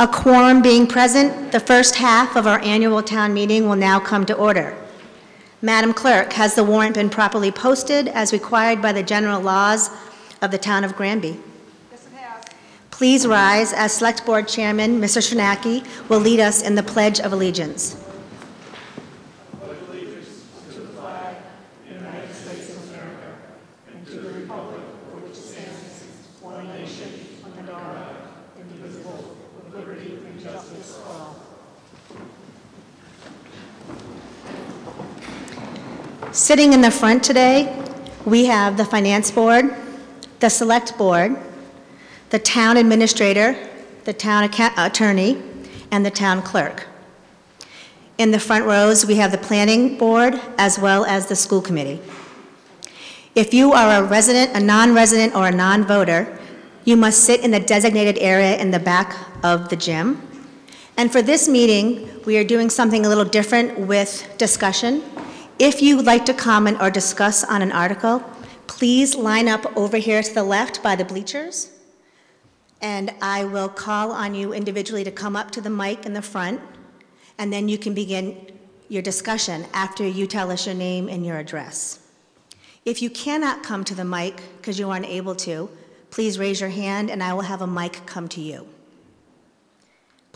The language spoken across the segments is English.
A quorum being present, the first half of our annual town meeting will now come to order. Madam Clerk, has the warrant been properly posted as required by the general laws of the town of Granby? Yes, it has. Please rise as Select Board Chairman, Mr. Shinaki, will lead us in the Pledge of Allegiance. Sitting in the front today, we have the Finance Board, the Select Board, the Town Administrator, the Town Attorney, and the Town Clerk. In the front rows, we have the Planning Board as well as the School Committee. If you are a resident, a non-resident, or a non-voter, you must sit in the designated area in the back of the gym. And for this meeting, we are doing something a little different with discussion. If you would like to comment or discuss on an article, please line up over here to the left by the bleachers. And I will call on you individually to come up to the mic in the front, and then you can begin your discussion after you tell us your name and your address. If you cannot come to the mic because you aren't able to, please raise your hand and I will have a mic come to you.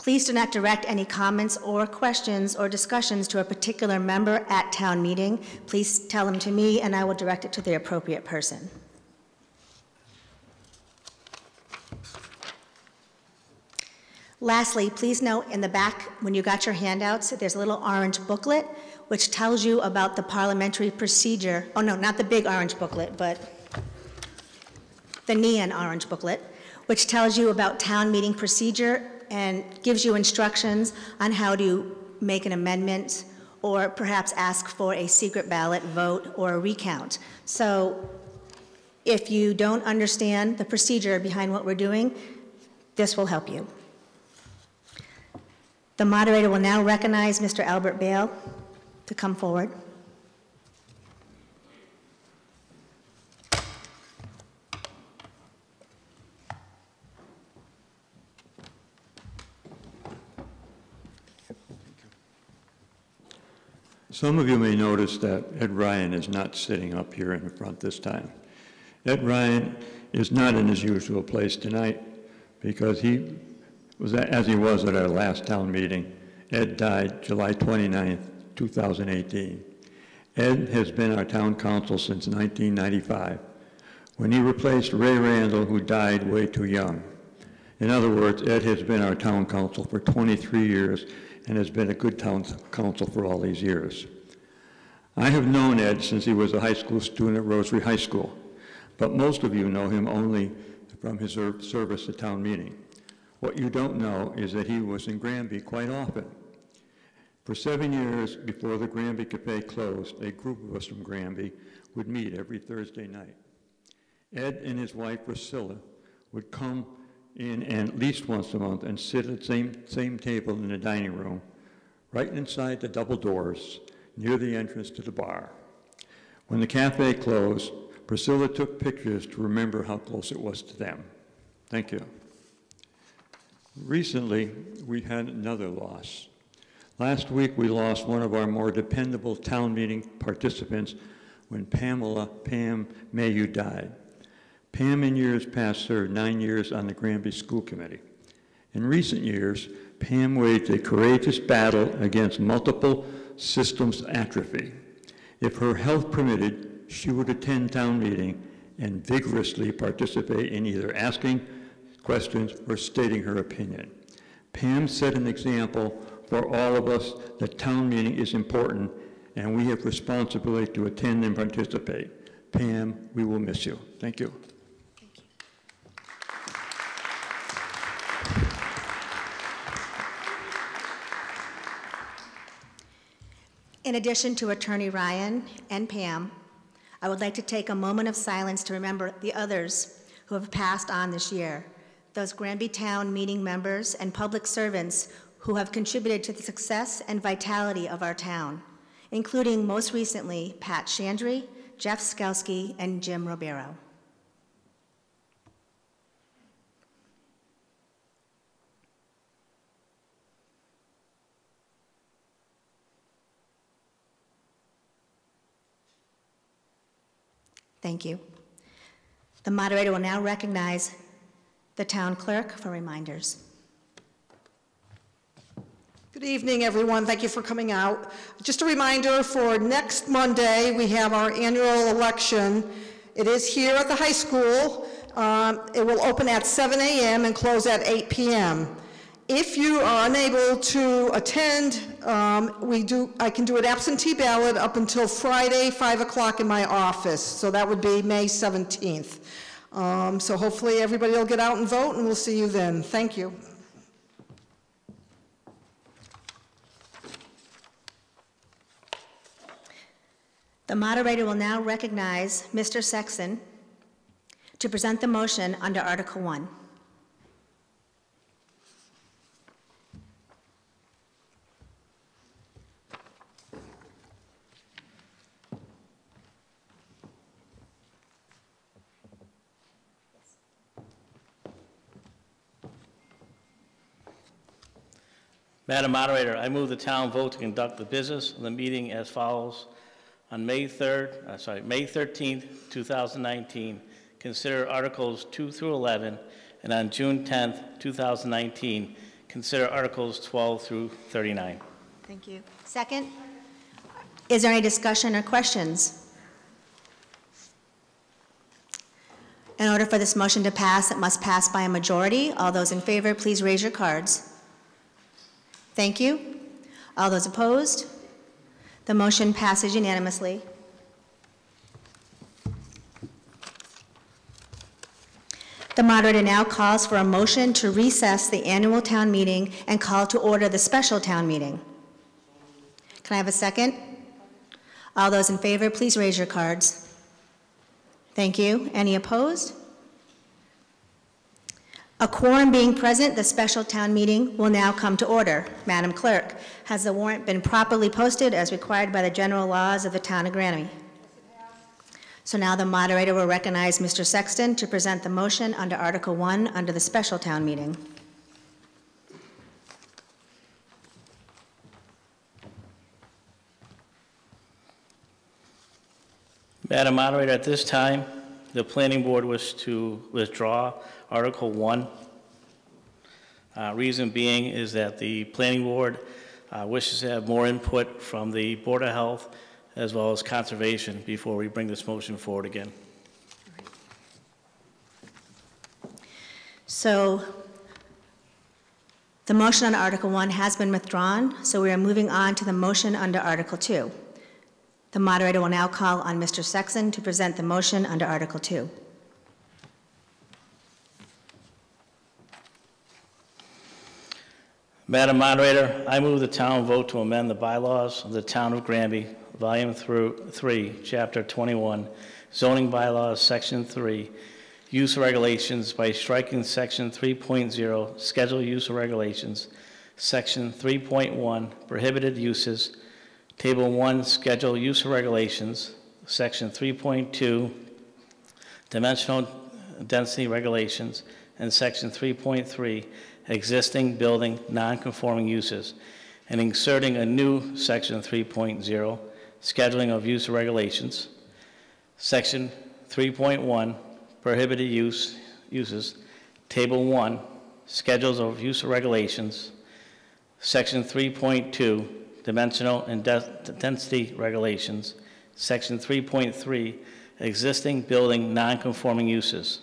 Please do not direct any comments or questions or discussions to a particular member at town meeting. Please tell them to me and I will direct it to the appropriate person. Lastly, please note in the back, when you got your handouts, there's a little orange booklet which tells you about the parliamentary procedure. Oh, no, not the big orange booklet, but the neon orange booklet, which tells you about town meeting procedure and gives you instructions on how to make an amendment or perhaps ask for a secret ballot vote or a recount. So if you don't understand the procedure behind what we're doing, this will help you. The moderator will now recognize Mr. Albert Bale to come forward. Some of you may notice that Ed Ryan is not sitting up here in the front this time. Ed Ryan is not in his usual place tonight because he was, as he was at our last town meeting. Ed died July 29th, 2018. Ed has been our town counsel since 1995, when he replaced Ray Randall, who died way too young. In other words, Ed has been our town counsel for 23 years and has been a good town counsel for all these years. I have known Ed since he was a high school student at Rosary High School, but most of you know him only from his service at town meeting. What you don't know is that he was in Granby quite often. For seven years before the Granby Cafe closed, a group of us from Granby would meet every Thursday night. Ed and his wife Priscilla would come in at least once a month and sit at the same, same table in the dining room, right inside the double doors near the entrance to the bar. When the cafe closed, Priscilla took pictures to remember how close it was to them. Thank you. Recently, we had another loss. Last week, we lost one of our more dependable town meeting participants when Pamela Pam Mayu died. Pam in years past served nine years on the Granby School Committee. In recent years, Pam waged a courageous battle against multiple systems atrophy. If her health permitted, she would attend town meeting and vigorously participate in either asking questions or stating her opinion. Pam set an example for all of us that town meeting is important and we have responsibility to attend and participate. Pam, we will miss you. Thank you. In addition to Attorney Ryan and Pam, I would like to take a moment of silence to remember the others who have passed on this year, those Granby Town meeting members and public servants who have contributed to the success and vitality of our town, including most recently Pat Chandry, Jeff Skelski, and Jim Roberto. Thank you. The moderator will now recognize the town clerk for reminders. Good evening, everyone. Thank you for coming out. Just a reminder, for next Monday, we have our annual election. It is here at the high school. Um, It will open at 7 a.m. and close at 8 p.m. If you are unable to attend, um, we do, I can do an absentee ballot up until Friday, 5 o'clock in my office, so that would be May 17th. Um, So hopefully, everybody will get out and vote, and we'll see you then. Thank you. The moderator will now recognize Mr. Sexton to present the motion under Article 1. Madam Moderator, I move the town vote to conduct the business of the meeting as follows. On May 3rd, uh, sorry, May 13th, 2019, consider Articles 2 through 11, and on June 10th, 2019, consider Articles 12 through 39. Thank you. Second? Is there any discussion or questions? In order for this motion to pass, it must pass by a majority. All those in favor, please raise your cards. Thank you. All those opposed? The motion passes unanimously. The moderator now calls for a motion to recess the annual town meeting and call to order the special town meeting. Can I have a second? All those in favor, please raise your cards. Thank you. Any opposed? A quorum being present, the special town meeting will now come to order. Madam Clerk, has the warrant been properly posted as required by the general laws of the town of Granby? So now the moderator will recognize Mr. Sexton to present the motion under Article 1 under the special town meeting. Madam Moderator, at this time, the planning board was to withdraw Article 1. Uh, Reason being is that the planning board uh, wishes to have more input from the Board of Health as well as Conservation before we bring this motion forward again. So the motion on Article 1 has been withdrawn, so we are moving on to the motion under Article 2. The moderator will now call on Mr. Sexton to present the motion under Article 2. Madam Moderator, I move the town vote to amend the bylaws of the Town of Granby, Volume through 3, Chapter 21, zoning bylaws, Section 3, use regulations by striking Section 3.0, schedule use regulations, Section 3.1, prohibited uses, Table 1, schedule use regulations, Section 3.2, dimensional density regulations, and Section 3.3, existing building non-conforming uses, and inserting a new Section 3.0, scheduling of use regulations, Section 3.1, prohibited use, uses, Table 1, schedules of use regulations, Section 3.2, dimensional and de- density regulations, Section 3.3, existing building non-conforming uses,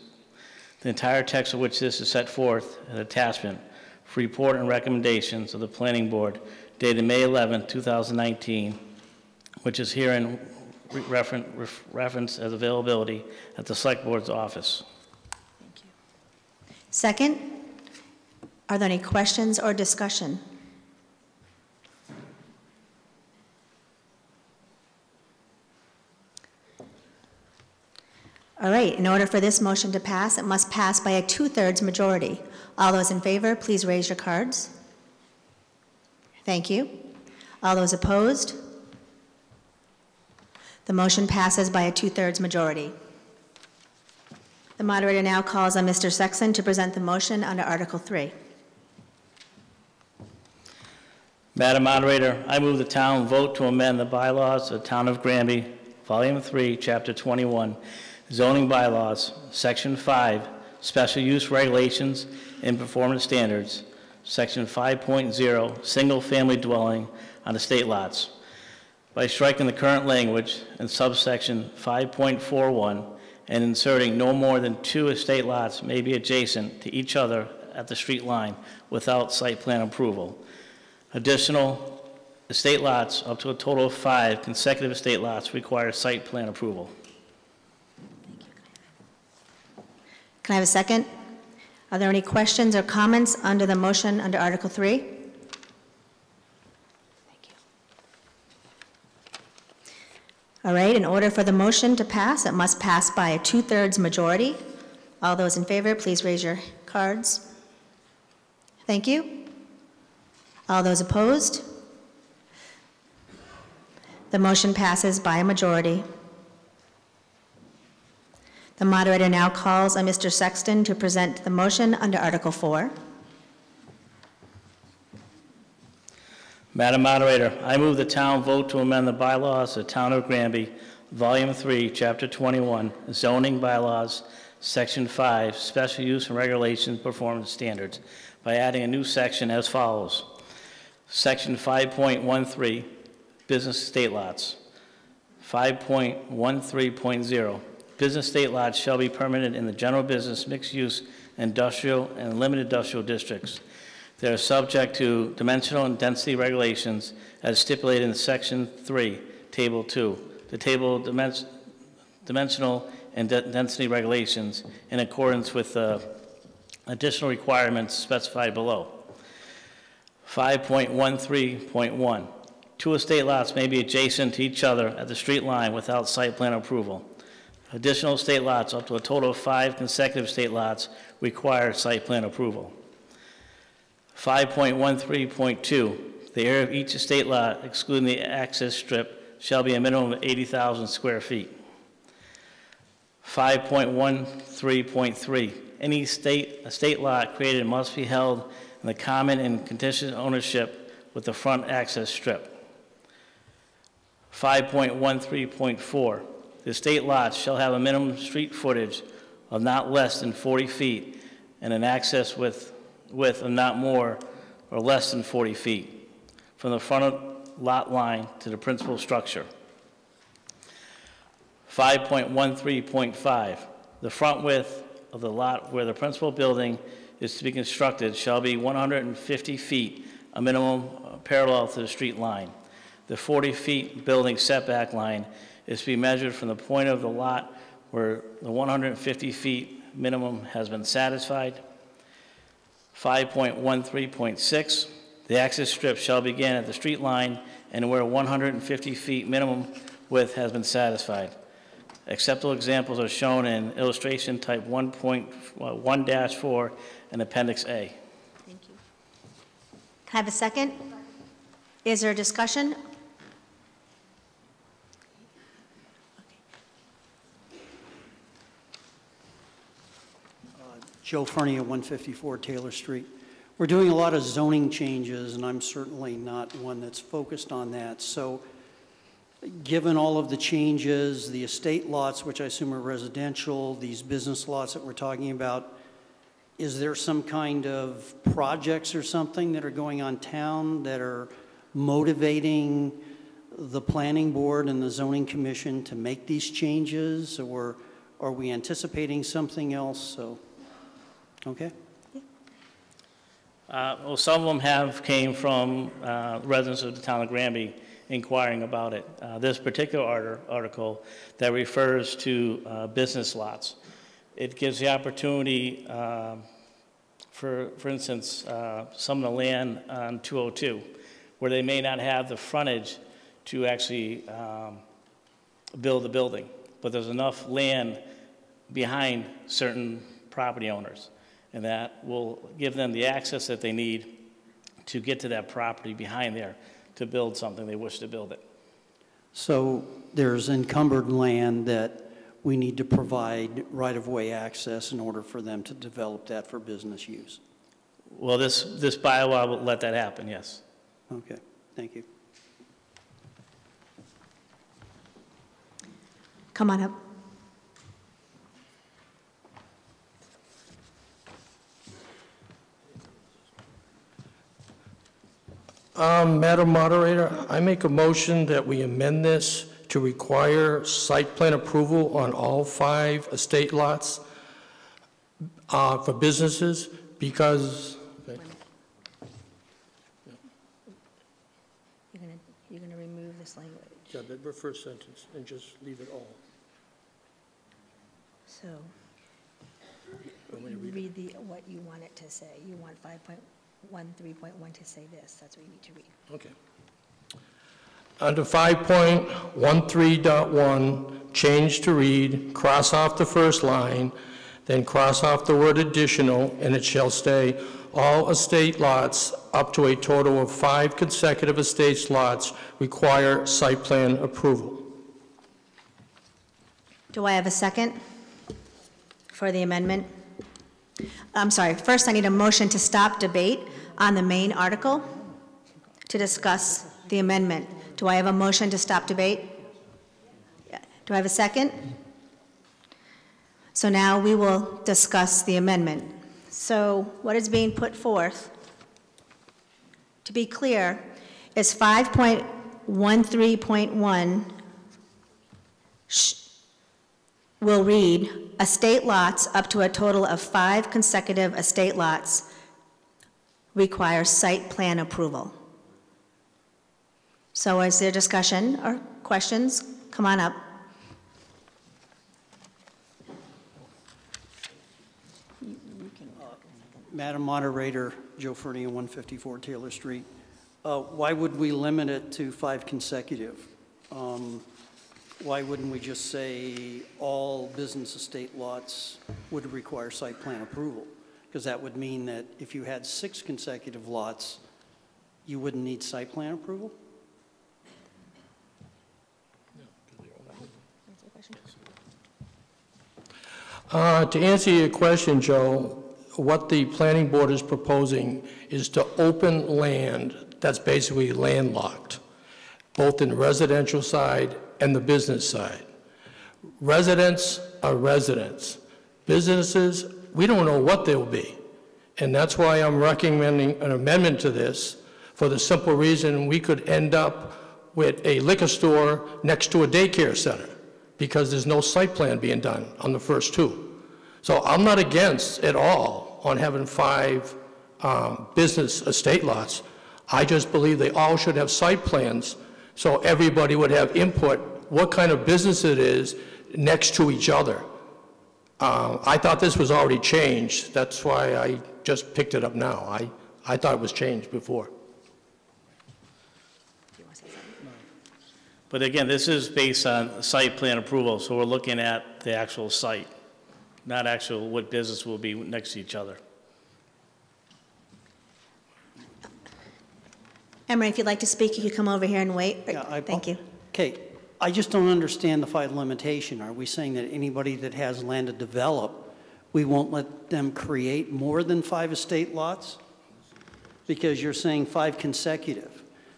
the entire text of which this is set forth as attachment for report and recommendations of the Planning Board dated May 11, 2019, which is herein re- referen- ref- referenced as availability at the Select Board's office. Second, are there any questions or discussion? All right, in order for this motion to pass, it must pass by a two-thirds majority. All those in favor, please raise your cards. Thank you. All those opposed? The motion passes by a two-thirds majority. The moderator now calls on Mr. Sexton to present the motion under Article 3. Madam Moderator, I move the town vote to amend the bylaws of the Town of Granby, Volume 3, Chapter 21, zoning bylaws, Section 5, special use regulations and performance standards, Section 5.0, single-family dwelling on estate lots, by striking the current language in subsection 5.41 and inserting no more than two estate lots may be adjacent to each other at the street line without site plan approval. Additional estate lots, up to a total of five consecutive estate lots, require site plan approval. Can I have a second? Are there any questions or comments under the motion under Article 3? Thank you. All right, in order for the motion to pass, it must pass by a two-thirds majority. All those in favor, please raise your cards. Thank you. All those opposed? The motion passes by a majority. The moderator now calls on Mr. Sexton to present the motion under Article 4. Madam Moderator, I move the town vote to amend the bylaws of the Town of Granby, Volume 3, Chapter 21, zoning bylaws, Section 5, special use and regulations performance standards, by adding a new section as follows. Section 5.13, business State lots. 5.13.0, business state lots shall be permitted in the general business, mixed-use, industrial, and limited industrial districts. They are subject to dimensional and density regulations as stipulated in Section 3, Table 2. The table dimens- dimensional and de- density regulations in accordance with the additional requirements specified below. 5.13.1, two estate lots may be adjacent to each other at the street line without site plan approval. Additional state lots, up to a total of five consecutive state lots, require site plan approval. 5.13.2, the area of each estate lot excluding the access strip shall be a minimum of 80,000 square feet. 5.13.3, any state, estate lot created must be held in the common and contingent ownership with the front access strip. 5.13.4, the estate lots shall have a minimum street footage of not less than 40 feet and an access width, width of not more or less than 40 feet from the front of lot line to the principal structure. 5.13.5, the front width of the lot where the principal building is to be constructed shall be 150 feet, a minimum parallel to the street line. The 40 feet building setback line is to be measured from the point of the lot where the 150 feet minimum has been satisfied. 5.13.6, the access strip shall begin at the street line and where 150 feet minimum width has been satisfied. Acceptable examples are shown in illustration type 1.1-4 uh, and Appendix A. Thank you. Can I have a second? Is there a discussion? Joe Fernie at 154 Taylor Street. We're doing a lot of zoning changes, and I'm certainly not one that's focused on that. So given all of the changes, the estate lots, which I assume are residential, these business lots that we're talking about, is there some kind of projects or something that are going on town that are motivating the planning board and the zoning commission to make these changes? Or are we anticipating something else? So, okay? Uh, Well, some of them have came from uh, residents of the town of Granby inquiring about it. Uh, This particular arter- article that refers to uh, business lots, it gives the opportunity, um, for, for instance, uh, some of the land on 202, where they may not have the frontage to actually um, build the building, but there's enough land behind certain property owners, and that will give them the access that they need to get to that property behind there to build something they wish to build it. So there's encumbered land that we need to provide right-of-way access in order for them to develop that for business use. Well, this, this bylaw will let that happen, yes. Okay, thank you. Come on up. Um, Madam Moderator, I make a motion that we amend this to require site plan approval on all five estate lots uh, for businesses because, You're going to, you're going to remove this language. yeah, the first sentence, and just leave it all. So, read the, what you want it to say. You want 5.13.1 to say this, that's what you need to read. Okay. Under 5.13.1, change to read, cross off the first line, then cross off the word additional, and it shall stay, all estate lots up to a total of five consecutive estate lots require site plan approval. Do I have a second for the amendment? I'm sorry, first I need a motion to stop debate on the main article to discuss the amendment. Do I have a motion to stop debate? Do I have a second? So now we will discuss the amendment. So what is being put forth, to be clear, is 5.13.1 will read, "Estate lots up to a total of five consecutive estate lots require site plan approval." So is there discussion or questions? Come on up. Madam Moderator, Joe Fernie, 154 Taylor Street. Uh, Why would we limit it to five consecutive? Um, Why wouldn't we just say all business estate lots would require site plan approval? Because that would mean that if you had six consecutive lots, you wouldn't need site plan approval? Uh, To answer your question, Joe, what the planning board is proposing is to open land that's basically landlocked, both in the residential side and the business side. Residents are residents. Businesses, we don't know what they'll be. And that's why I'm recommending an amendment to this, for the simple reason we could end up with a liquor store next to a daycare center, because there's no site plan being done on the first two. So I'm not against at all on having five um, business estate lots. I just believe they all should have site plans, so everybody would have input, what kind of business it is next to each other. Uh, I thought this was already changed, that's why I just picked it up now. I, I thought it was changed before. But again, this is based on site plan approval, so we're looking at the actual site, not actual what business will be next to each other. Emery, if you'd like to speak, you could come over here and wait. Yeah, I- Thank you. Okay, I just don't understand the five limitation. Are we saying that anybody that has land to develop, we won't let them create more than five estate lots? Because you're saying five consecutive.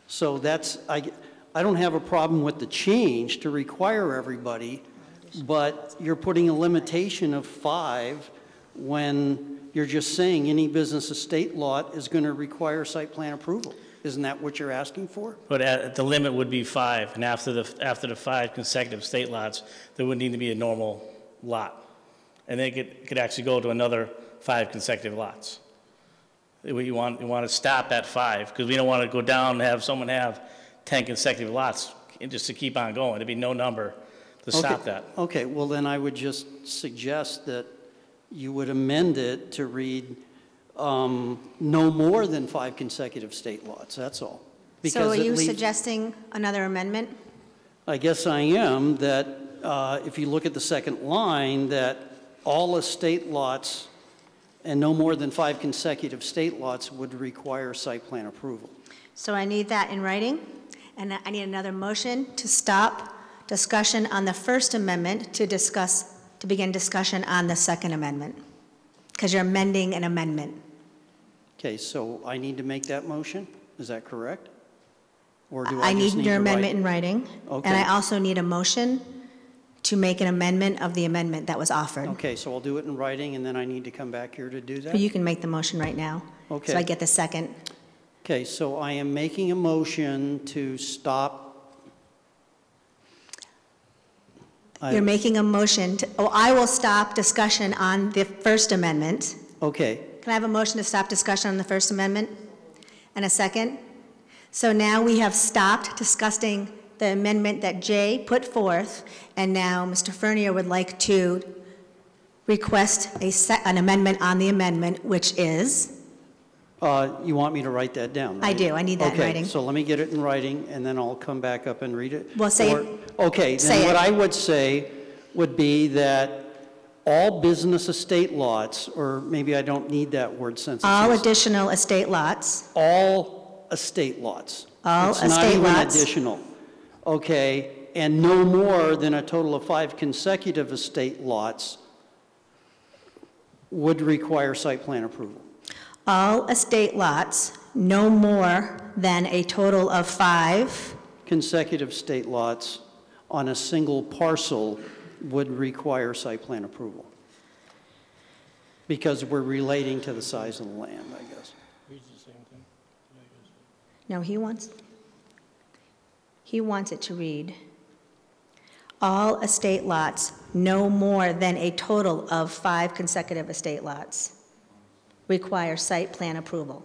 So that's, I, I don't have a problem with the change to require everybody, but you're putting a limitation of five when you're just saying any business estate lot is going to require site plan approval. Isn't that what you're asking for? But at, the limit would be five, and after the, after the five consecutive state lots, there would need to be a normal lot. And they could, could actually go to another five consecutive lots. We want, we want to stop at five, because we don't want to go down and have someone have 10 consecutive lots, just to keep on going. There'd be no number to stop Okay, that. Okay, well, then I would just suggest that you would amend it to read um, no more than five consecutive state lots, that's all. So are you suggesting another amendment? I guess I am, that uh, if you look at the second line, that all estate lots and no more than five consecutive state lots would require site plan approval. So I need that in writing, and I need another motion to stop discussion on the First Amendment to discuss, to begin discussion on the Second Amendment, because you're amending an amendment. Okay, so I need to make that motion? Is that correct? Or do I I need need your amendment write? in writing. Okay. And I also need a motion to make an amendment of the amendment that was offered. Okay, so I'll do it in writing, and then I need to come back here to do But that? you can make the motion right now. Okay. So I get the second. Okay, so I am making a motion to stop. You're making a motion to, oh, I will stop discussion on the First Amendment. Okay, Can I have a motion to stop discussion on the First Amendment? And a second? So now we have stopped discussing the amendment that Jay put forth, and now Mr. Fernier would like to request a se, an amendment on the amendment, which is, uh, you want me to write that down, I do, I need that in writing. Okay, so let me get it in writing, and then I'll come back up and read it. Well, say it. Or- Okay, Say then what it. I would say would be that all business estate lots, or maybe I don't need that word since all additional estate lots, all estate lots. All It's not even lots. additional, okay? And no more than a total of five consecutive estate lots would require site plan approval. all estate lots, no more than a total of five, Consecutive state lots on a single parcel would require site plan approval. Because we're relating to the size of the land, I guess. No, he wants, he wants it to read, all estate lots, no more than a total of five consecutive estate lots, require site plan approval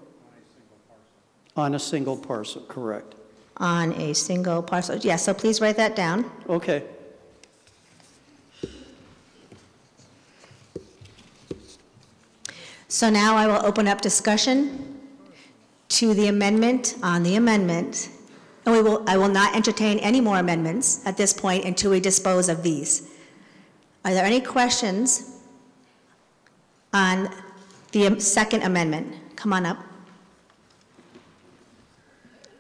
On a single parcel, correct. on a single parcel. Yes, so please write that down. Okay. So now I will open up discussion to the amendment on the amendment. And we will, I will not entertain any more amendments at this point until we dispose of these. Are there any questions on the second amendment? Come on up.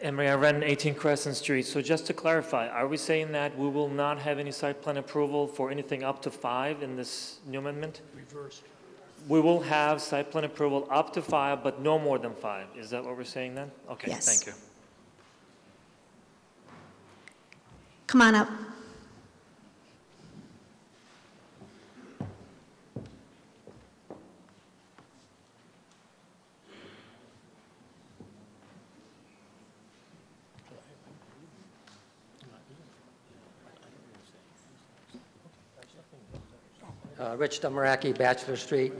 Emery, I ran 18 Crescent Street, so just to clarify, are we saying that we will not have any site plan approval for anything up to five in this new amendment? Reversed. We will have site plan approval up to five, but no more than five. Is that what we're saying then? Okay, Yes. thank you. Come on up. Uh, Rich Damaraki, Batchelor Street.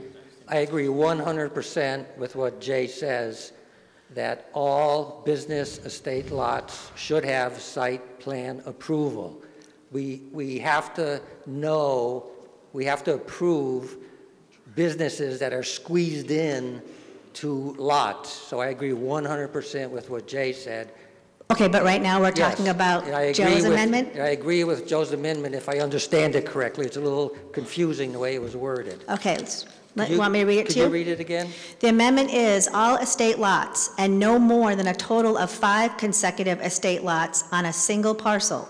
I agree 100% with what Jay says, that all business estate lots should have site plan approval. We, we have to know, we have to approve businesses that are squeezed in to lots. So I agree 100% with what Jay said. Okay, but right now we're talking Yes, about Joe's with- amendment? I agree with Joe's amendment if I understand it correctly. It's a little confusing the way it was worded. Okay, let's- let- you want me to read it Could to you? Could you read it again? The amendment is all estate lots and no more than a total of five consecutive estate lots on a single parcel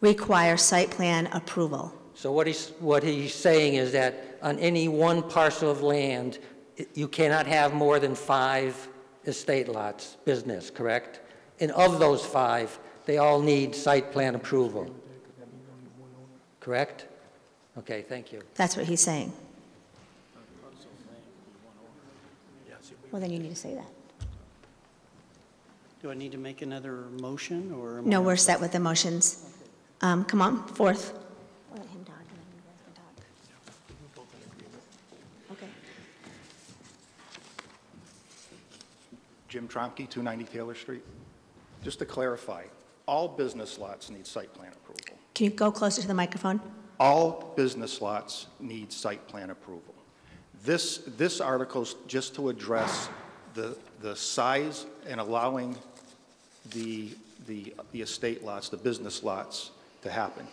require site plan approval. So what he's, what he's saying is that on any one parcel of land, you cannot have more than five estate lots, business, correct? And of those five, they all need site plan approval. Correct? Okay, thank you. That's what he's saying. Well, then you need to say that. Do I need to make another motion, or? No, we're set with the motions. Um, Come on, fourth. Let him talk, and then you guys can talk. Okay. Jim Tromke, 290 Taylor Street. Just to clarify, all business lots need site plan approval. Can you go closer to the microphone? All business lots need site plan approval. This, this article's just to address the, the size and allowing the, the, the estate lots, the business lots to happen.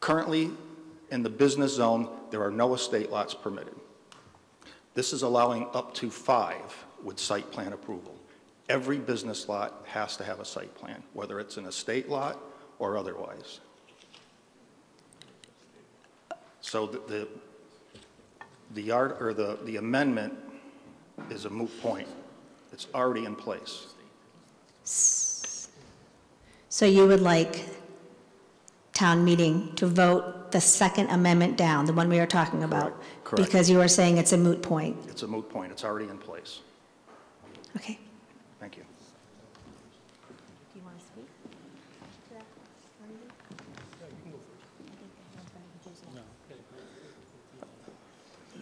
Currently, in the business zone, there are no estate lots permitted. This is allowing up to five with site plan approval. Every business lot has to have a site plan, whether it's an estate lot or otherwise. So the- the, the art, or the, the amendment is a moot point. It's already in place. So you would like town meeting to vote the second amendment down, the one we are talking about? Correct. Because you are saying it's a moot point. It's a moot point. It's already in place. Okay. Thank you. Do you want to speak?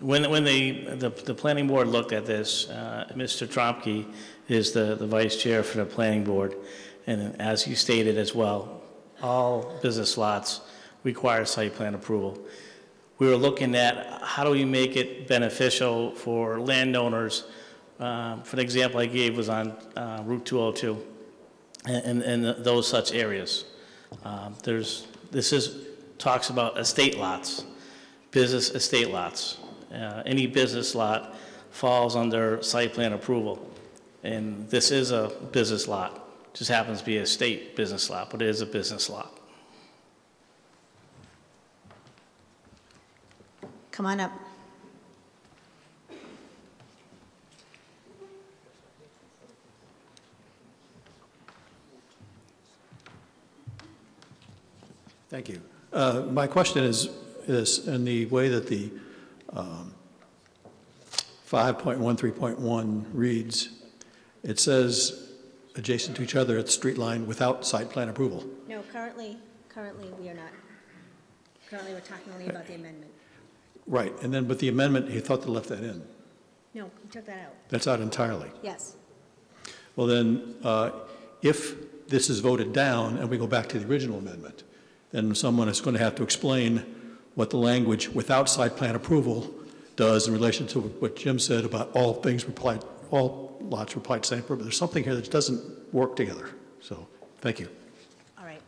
When, when the, the, the planning board looked at this, uh, Mr. Tromke is the, the vice chair for the planning board, and as you stated as well, all business lots require site plan approval. We were looking at how do we make it beneficial for landowners. Uh, For the example I gave was on uh, Route 202 and, and those such areas. Um, There's, this is, talks about estate lots, business estate lots. Uh, Any business lot falls under site plan approval. And this is a business lot, just happens to be a state business lot, but it is a business lot. Come on up. Thank you. Uh, My question is this, in the way that the um, 5.13.1 reads, it says adjacent to each other at the street line without site plan approval. No, currently, currently, we are not. Currently, we're talking only about the amendment. Right, and then, but the amendment, he thought they left that in. No, he took that out. That's out entirely. Yes. Well, then, uh, if this is voted down and we go back to the original amendment, then someone is going to have to explain what the language without site plan approval does in relation to what Jim said about all things replied, all lots replied same purpose. There's something here that doesn't work together. So, thank you. All right.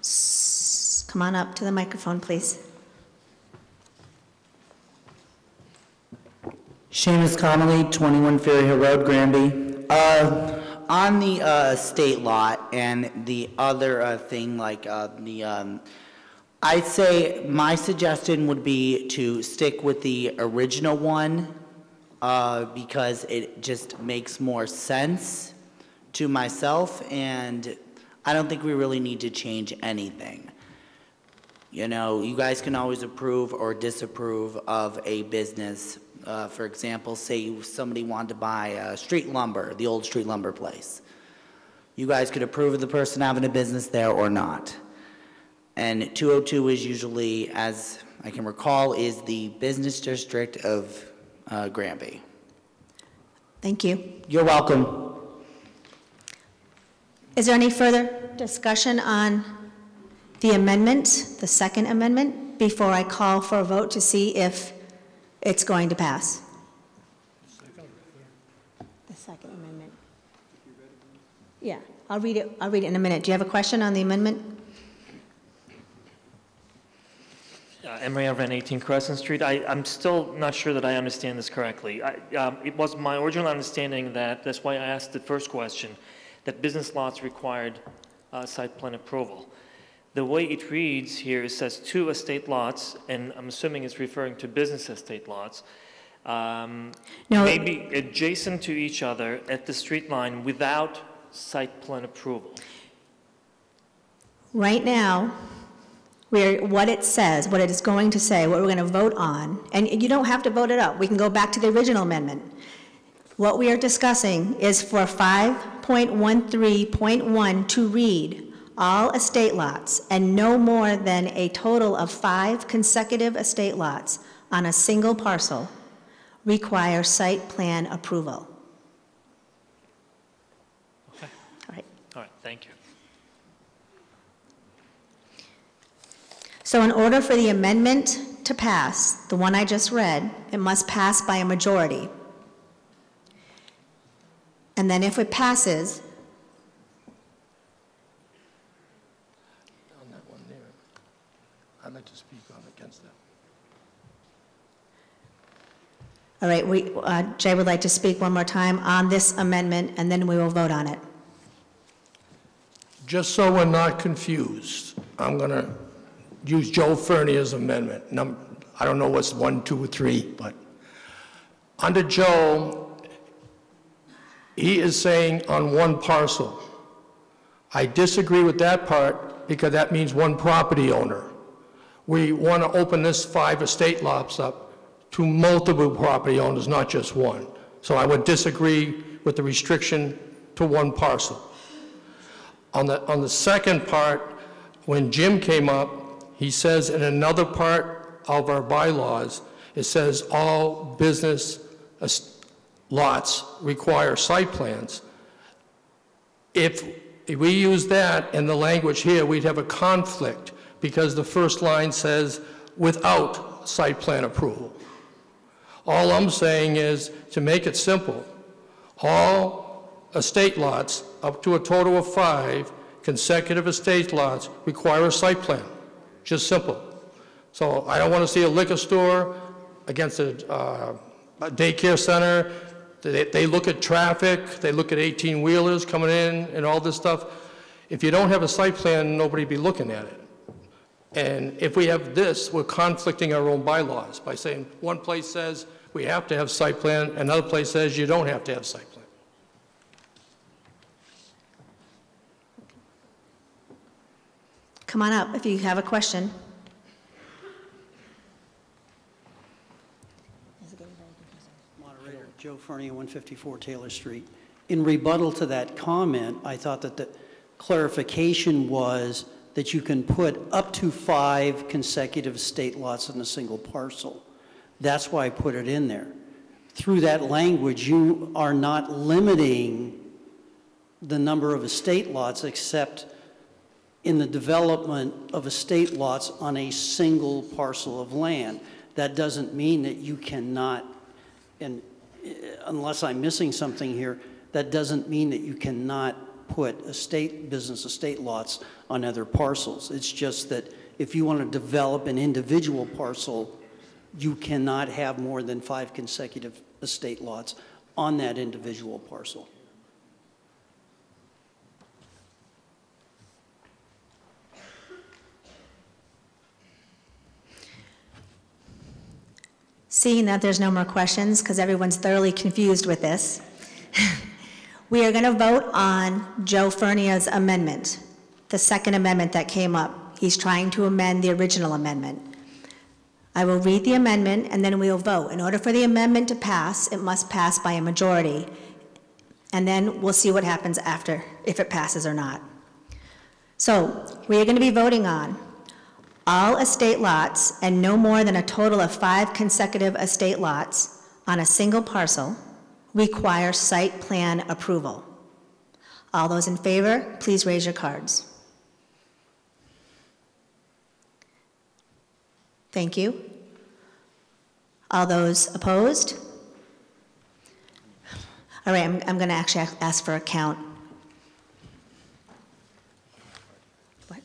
S- Come on up to the microphone, please. Seamus Connolly, 21 Ferry Hill Road, Granby. Uh, on the uh, state lot and the other uh, thing, like uh, the, um, I'd say my suggestion would be to stick with the original one uh, because it just makes more sense to myself, and I don't think we really need to change anything. You know, you guys can always approve or disapprove of a business. Uh, For example, say somebody wanted to buy uh, street lumber, the old street lumber place. You guys could approve of the person having a business there or not. And 202 is usually, as I can recall, is the business district of uh, Granby. Thank you. You're welcome. Is there any further discussion on the amendment, the second amendment, before I call for a vote to see if it's going to pass? The second amendment. Yeah, I'll read it, I'll read it in a minute. Do you have a question on the amendment? Uh, Emery Arven, 18 Crescent Street. I, I'm still not sure that I understand this correctly. I, um, it was my original understanding that, that's why I asked the first question, that business lots required uh, site plan approval. The way it reads here, it says two estate lots, and I'm assuming it's referring to business estate lots, um, No. maybe adjacent to each other at the street line without site plan approval. Right now, where, what it says, what it is going to say, what we're going to vote on, and you don't have to vote it up, we can go back to the original amendment. What we are discussing is for 5.13.1 to read, all estate lots and no more than a total of five consecutive estate lots on a single parcel require site plan approval. Okay. All right. All right, thank you. So in order for the amendment to pass, the one I just read, it must pass by a majority. And then if it passes, On that one there, I'd like to speak on against that. All right, we, uh, Jay would like to speak one more time on this amendment, and then we will vote on it. Just so we're not confused, I'm going to use Joe Fernier's amendment. I don't know what's one, two, or three, but under Joe, he is saying on one parcel. I disagree with that part because that means one property owner. We want to open this five estate lots up to multiple property owners, not just one. So I would disagree with the restriction to one parcel. On the, on the second part, when Jim came up, he says in another part of our bylaws, it says all business lots require site plans. If if we use that in the language here, we'd have a conflict, because the first line says, without site plan approval. All I'm saying is, to make it simple, all estate lots, up to a total of five consecutive estate lots, require a site plan. Just simple. So I don't want to see a liquor store against a uh, a daycare center. They, they look at traffic, they look at 18-wheelers coming in and all this stuff. If you don't have a site plan, nobody be looking at it. And if we have this, we're conflicting our own bylaws by saying, one place says we have to have site plan, another place says you don't have to have site plan. Come on up if you have a question. Moderator, Joe Fernie, 154 Taylor Street. In rebuttal to that comment, I thought that the clarification was that you can put up to five consecutive state lots in a single parcel. That's why I put it in there. Through that language, you are not limiting the number of estate lots except in the development of estate lots on a single parcel of land. That doesn't mean that you cannot, and unless I'm missing something here, that doesn't mean that you cannot put estate, business estate lots on other parcels. It's just that if you want to develop an individual parcel, you cannot have more than five consecutive estate lots on that individual parcel. Seeing that there's no more questions, because everyone's thoroughly confused with this, we are going to vote on Joe Fernia's amendment, the second amendment that came up. He's trying to amend the original amendment. I will read the amendment, and then we will vote. In order for the amendment to pass, it must pass by a majority, and then we'll see what happens after, if it passes or not. So, we are going to be voting on all estate lots and no more than a total of five consecutive estate lots on a single parcel require site plan approval. All those in favor, please raise your cards. Thank you. All those opposed? All right, I'm, I'm going to actually ask for a count. What?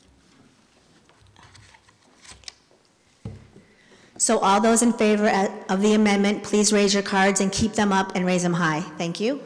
So all those in favor uh, of the amendment, please raise your cards and keep them up and raise them high. Thank you.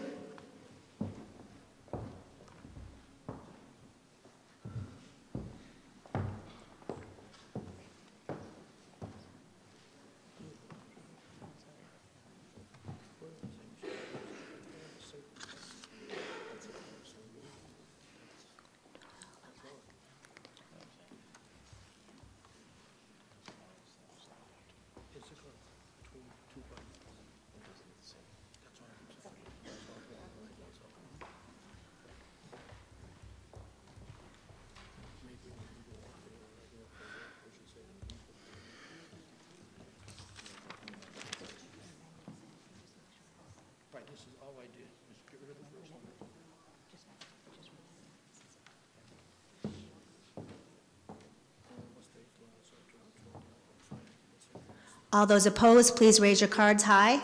All those opposed, please raise your cards high.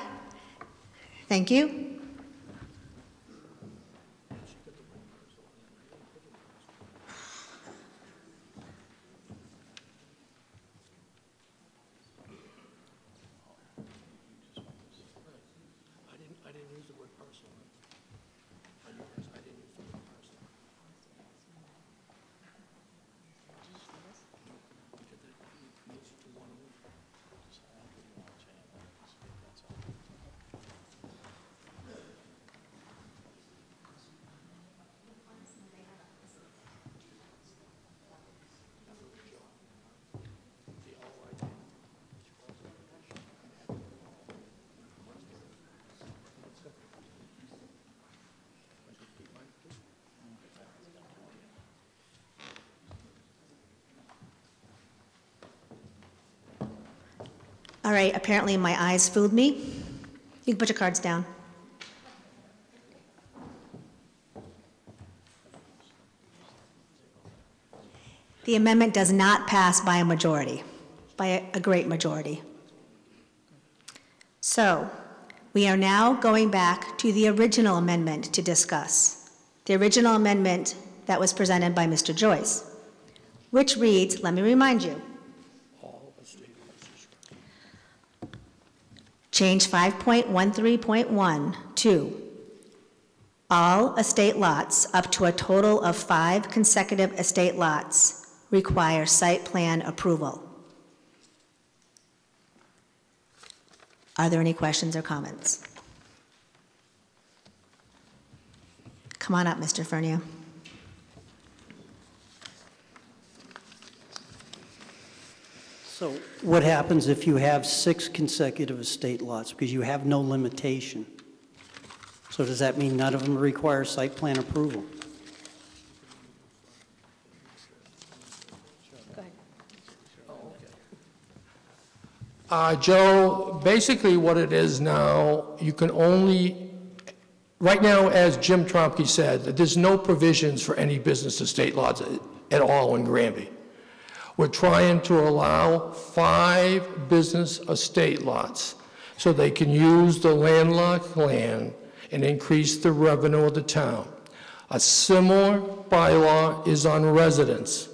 Thank you. I didn't, I didn't use the word parcel. I used- I didn't use the word parcel. All right, apparently my eyes fooled me. You can put your cards down. The amendment does not pass by a majority, by a- a great majority. So, we are now going back to the original amendment to discuss. The original amendment that was presented by Mr. Joyce, which reads, let me remind you, Change 5.13.1 to, all estate lots up to a total of five consecutive estate lots require site plan approval. Are there any questions or comments? Come on up, Mr. Fernia. So what happens if you have six consecutive estate lots, because you have no limitation? So does that mean none of them require site plan approval? Uh, Joe, basically what it is now, you can only, right now, as Jim Tromke said, that there's no provisions for any business estate lots at all in Granby. We're trying to allow five business estate lots so they can use the landlocked land and increase the revenue of the town. A similar bylaw is on residents.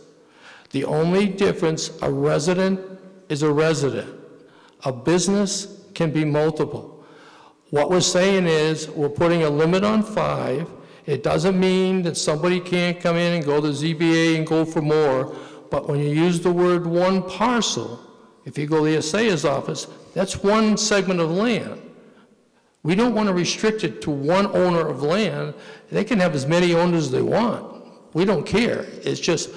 The only difference, a resident is a resident. A business can be multiple. What we're saying is, we're putting a limit on five. It doesn't mean that somebody can't come in and go to ZBA and go for more, but when you use the word one parcel, if you go to the assessor's office, that's one segment of land. We don't want to restrict it to one owner of land. They can have as many owners as they want. We don't care. It's just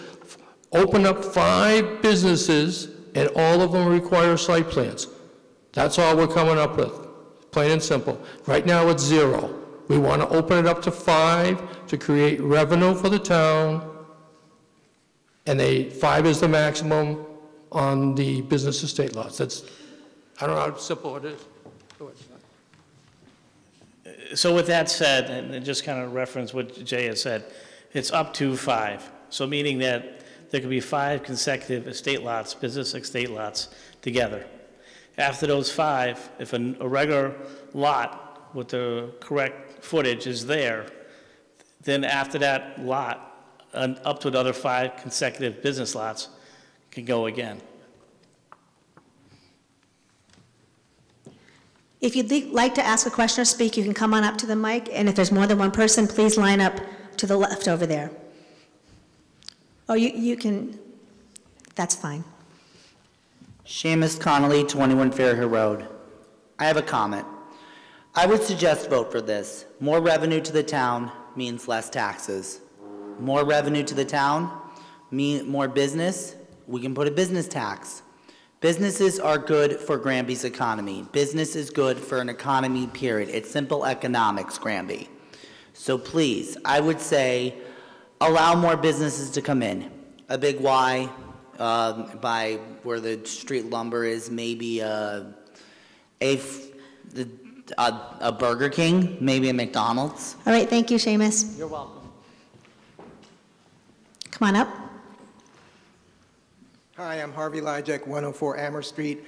open up five businesses and all of them require site plans. That's all we're coming up with, plain and simple. Right now, it's zero. We want to open it up to five to create revenue for the town, and they, five is the maximum on the business estate lots. That's, I don't know how simple it is. So with that said, and just kind of reference what Jay has said, it's up to five. So meaning that there could be five consecutive estate lots, business estate lots together. After those five, if a a regular lot with the correct footage is there, then after that lot, an- up to another five consecutive business lots can go again. If you'd like to ask a question or speak, you can come on up to the mic, and if there's more than one person, please line up to the left over there. Oh, you, you can, that's fine. Seamus Connolly, 21 Fairhill Road. I have a comment. I would suggest vote for this. More revenue to the town means less taxes. More revenue to the town mean more business. We can put a business tax. Businesses are good for Granby's economy. Business is good for an economy, period. It's simple economics, Granby. So please, I would say, allow more businesses to come in. A big Y um, by where the street lumber is, maybe a, a, f- the- a, a Burger King, maybe a McDonald's. All right, thank you, Seamus. You're welcome. Come on up. Hi, I'm Harvey Lyjak, 104 Amherst Street.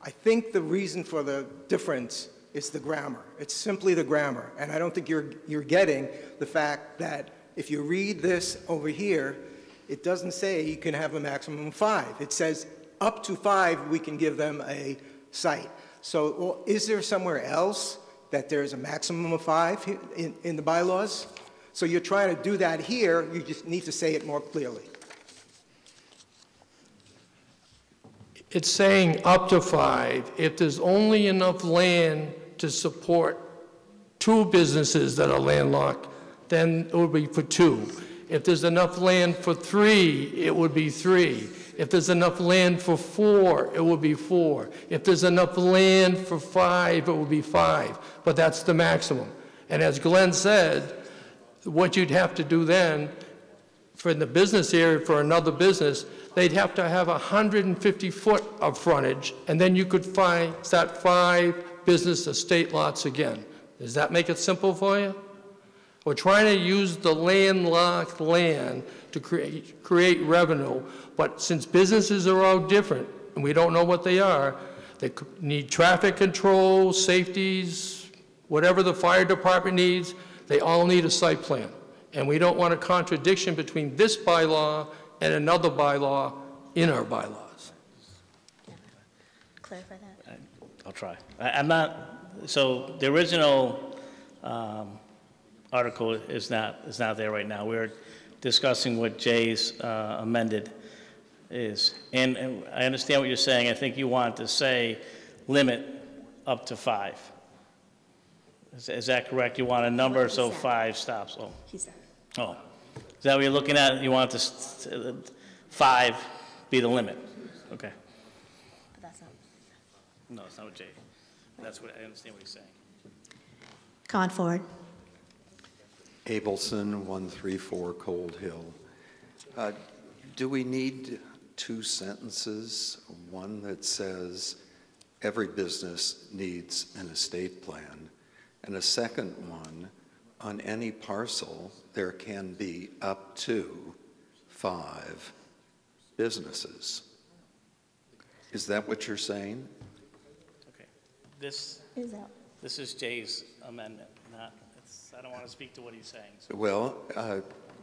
I think the reason for the difference is the grammar. It's simply the grammar. And I don't think you're, you're getting the fact that if you read this over here, it doesn't say you can have a maximum of five. It says up to five, we can give them a site. So well, is there somewhere else that there's a maximum of five in, in the bylaws? So you're trying to do that here, you just need to say it more clearly. It's saying up to five. If there's only enough land to support two businesses that are landlocked, then it would be for two. If there's enough land for three, it would be three. If there's enough land for four, it would be four. If there's enough land for five, it would be five. But that's the maximum. And as Glenn said, what you'd have to do then, for the business area, for another business, they'd have to have 150 foot of frontage, and then you could find, that five business estate lots again. Does that make it simple for you? We're trying to use the landlocked land to create, create revenue, but since businesses are all different, and we don't know what they are, they need traffic control, safeties, whatever the fire department needs, they all need a site plan. And we don't want a contradiction between this bylaw and another bylaw in our bylaws. Clarify that. I'll try. I- I'm not, so the original um, article is not, is not there right now. We're discussing what Jay's uh, amended is. And and I understand what you're saying. I think you want to say limit up to five. Is is that correct? You want a number, so five stops. Oh, He said. oh. Is that what you're looking at? You want this, uh, five be the limit? Okay. But that's not. No, it's not what Jay, that's what, I understand what he's saying. Come on forward. Abelson, 134 Cold Hill. Uh, Do we need two sentences? One that says, every business needs an estate plan, and a second one, on any parcel, there can be up to five businesses. Is that what you're saying? Okay. This, Is that? this is Jay's amendment, not, it's, I don't want to speak to what he's saying. so- Well, uh,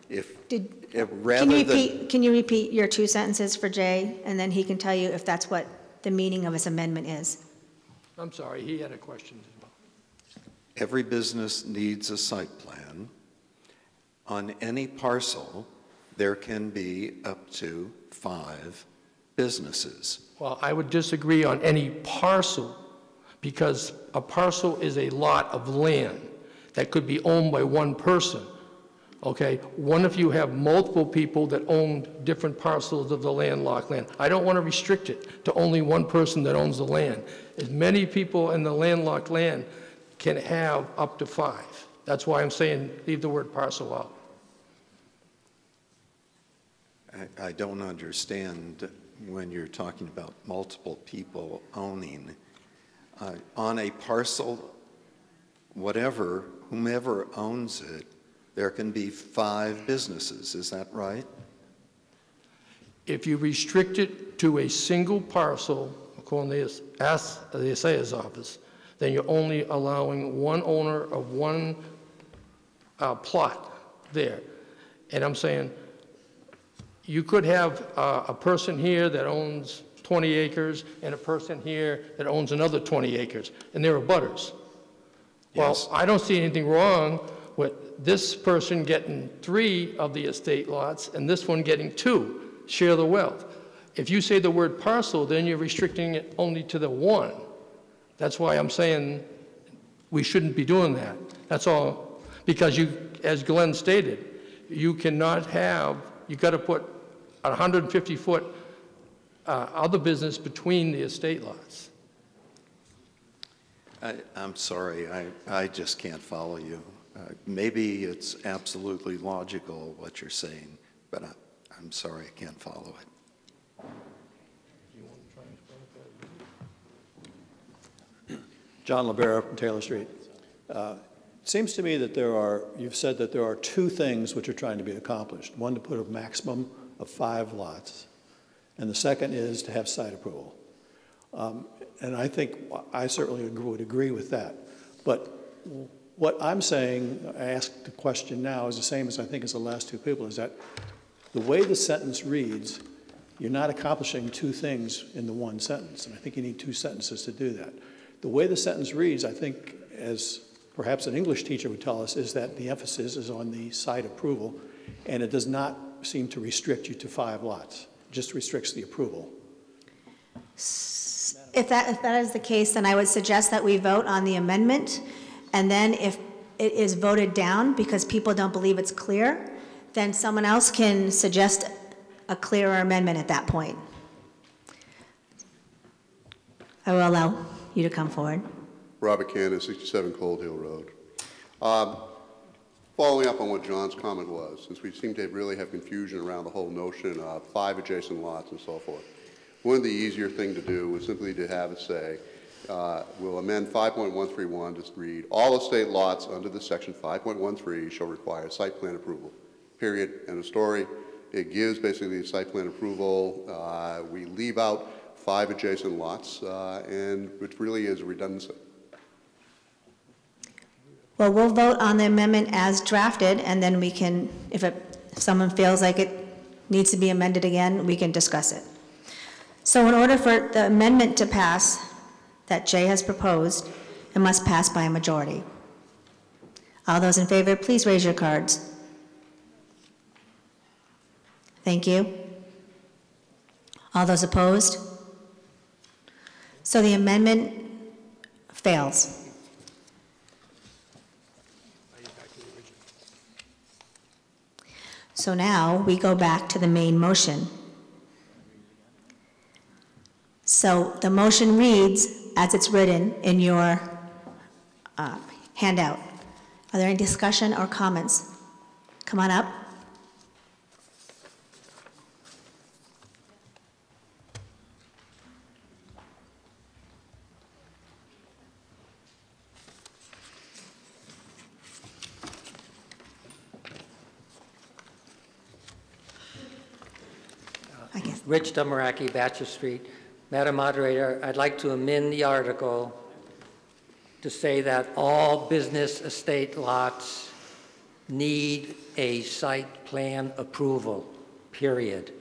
if, Did, if can rather you than... repeat, can you repeat your two sentences for Jay? And then he can tell you if that's what the meaning of his amendment is. I'm sorry, he had a question as well. Every business needs a site plan. On any parcel, there can be up to five businesses. Well, I would disagree on any parcel, because a parcel is a lot of land that could be owned by one person, okay? one if you have multiple people that own different parcels of the landlocked land? I don't want to restrict it to only one person that owns the land. As many people in the landlocked land can have up to five. That's why I'm saying leave the word parcel out. I, I don't understand when you're talking about multiple people owning. Uh, On a parcel, whatever, whomever owns it, there can be five businesses, is that right? If you restrict it to a single parcel, according to the ass- the assessor's office, then you're only allowing one owner of one uh, plot there. And I'm saying, you could have uh, a person here that owns 20 acres and a person here that owns another 20 acres, and they're abutters. Yes. Well, I don't see anything wrong with this person getting three of the estate lots and this one getting two, share the wealth. If you say the word parcel, then you're restricting it only to the one. That's why I'm saying we shouldn't be doing that. That's all. Because you, as Glenn stated, you cannot have, you've got to put a 150-foot uh, other business between the estate lots. I, I'm sorry, I, I just can't follow you. Uh, Maybe it's absolutely logical what you're saying, but I, I'm sorry, I can't follow it. John LaBera from Taylor Street. Uh, It seems to me that there are, you've said that there are two things which are trying to be accomplished. One, to put a maximum of five lots, and the second is to have site approval. Um, And I think, I certainly would agree with that. But what I'm saying, I asked the question now, is the same as I think as the last two people, is that the way the sentence reads, you're not accomplishing two things in the one sentence, and I think you need two sentences to do that. The way the sentence reads, I think, as perhaps an English teacher would tell us, is that the emphasis is on the site approval, and it does not seem to restrict you to five lots, It just restricts the approval. If that, if that is the case, then I would suggest that we vote on the amendment, and then if it is voted down because people don't believe it's clear, then someone else can suggest a clearer amendment at that point. I will allow you to come forward. Robert Cannon, 67 Cold Hill Road. Um, Following up on what John's comment was, since we seem to really have confusion around the whole notion of five adjacent lots and so forth, one of the easier thing to do was simply to have it say, uh, we'll amend 5.131 to read, all estate lots under the section 5.13 shall require site plan approval, period, end of story. It gives basically site plan approval. Uh, We leave out five adjacent lots, uh, and which really is redundancy. Well, we'll vote on the amendment as drafted, and then we can, if it, if someone feels like it needs to be amended again, we can discuss it. So in order for the amendment to pass that Jay has proposed, it must pass by a majority. All those in favor, please raise your cards. Thank you. All those opposed? So the amendment fails. So now we go back to the main motion. So the motion reads as it's written in your uh, handout. Are there any discussion or comments? Come on up. Rich Damaraki, Batchelor Street. Madam Moderator, I'd like to amend the article to say that all business estate lots need a site plan approval, period.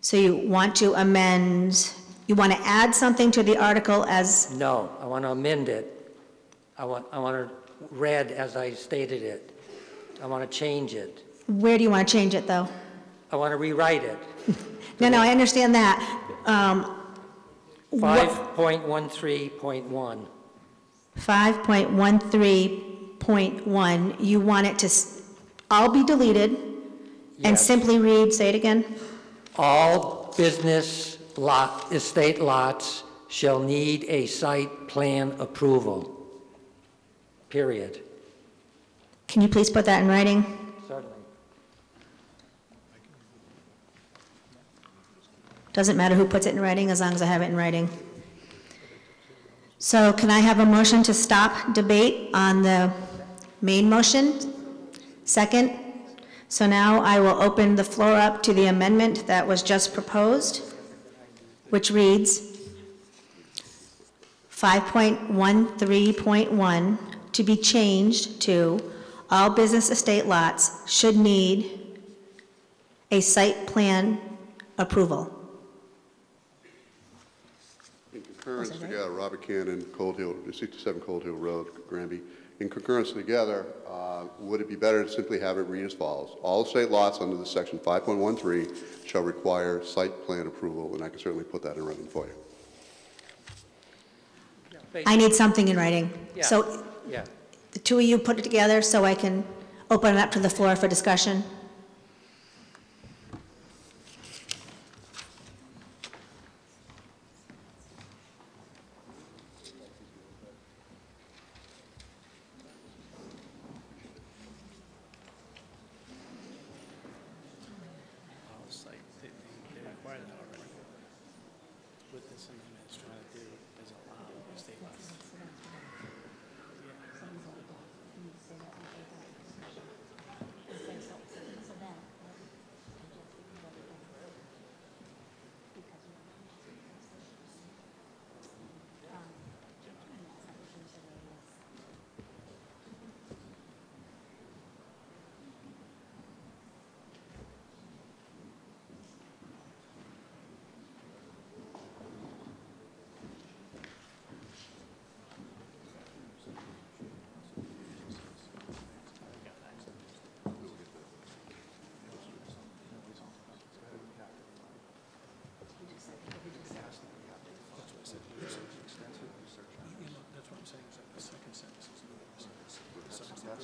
So you want to amend, you want to add something to the article as, No, I want to amend it. I want, I want it read as I stated it. I want to change it. where do you want to change it, though? I want to rewrite it. No, no, I understand that. Um, what- 5.13.1. 5.13.1, you want it to s- all be deleted and Yes. simply read, say it again? All business lot, estate lots shall need a site plan approval, period. Can you please put that in writing? Certainly. Doesn't matter who puts it in writing, as long as I have it in writing. So can I have a motion to stop debate on the main motion? Second? So now I will open the floor up to the amendment that was just proposed, which reads, 5.13.1 to be changed to, all business estate lots should need a site plan approval. In concurrence together, Robert Cannon, Cold Hill, 67 Cold Hill Road, Granby. In concurrence together, uh, would it be better to simply have it read as follows? All state lots under the section 5.13 shall require site plan approval, and I can certainly put that in writing for you. I need something in writing. Yeah. So Yeah. the two of you put it together so I can open it up to the floor for discussion. What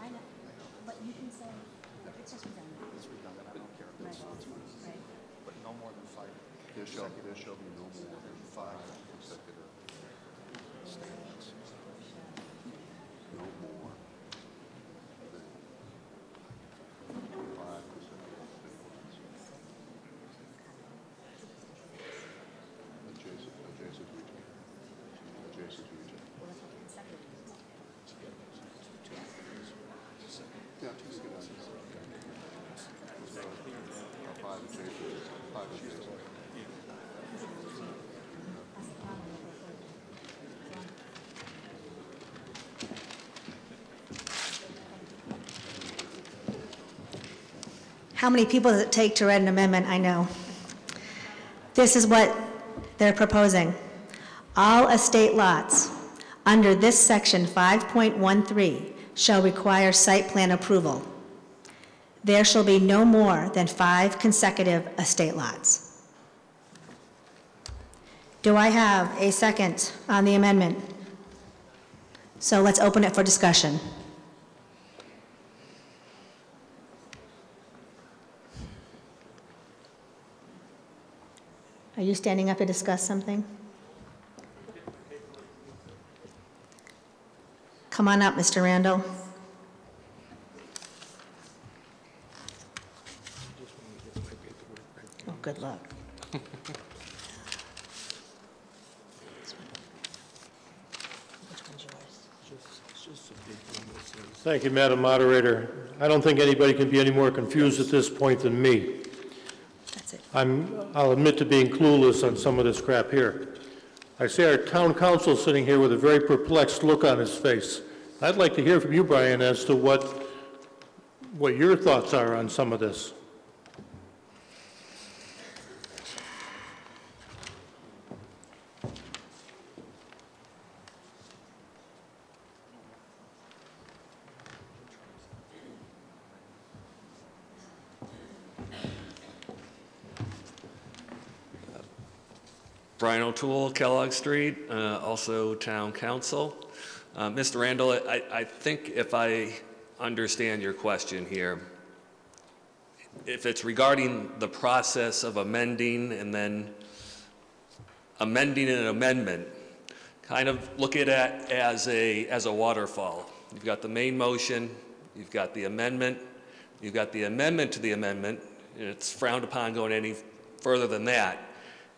I know, but you can say, it's redundant. I don't care if it's Right. But no more than five. There shall, there shall be no more than five consecutive statements. No more than five consecutive statements. Adjacent, adjacent region. Adjacent region. Yeah, just get out. Uh, Five adjacent, five adjacent. How many people does it take to read an amendment? I know. This is what they're proposing. All estate lots under this section 5.13 shall require site plan approval. There shall be no more than five consecutive estate lots. Do I have a second on the amendment? So let's open it for discussion. Are you standing up to discuss something? Come on up, Mr. Randall. Oh, good luck. Thank you, Madam Moderator. I don't think anybody can be any more confused at this point than me. I'm, I'll admit to being clueless on some of this crap here. I see our town counsel sitting here with a very perplexed look on his face. I'd like to hear from you, Brian, as to what, what your thoughts are on some of this. Brian O'Toole, Kellogg Street, uh, also Town Counsel. Uh, Mr. Randall, I, I think if I understand your question here, if it's regarding the process of amending and then amending an amendment, kind of look at it as a, as a waterfall. You've got the main motion, you've got the amendment, you've got the amendment to the amendment, and it's frowned upon going any further than that.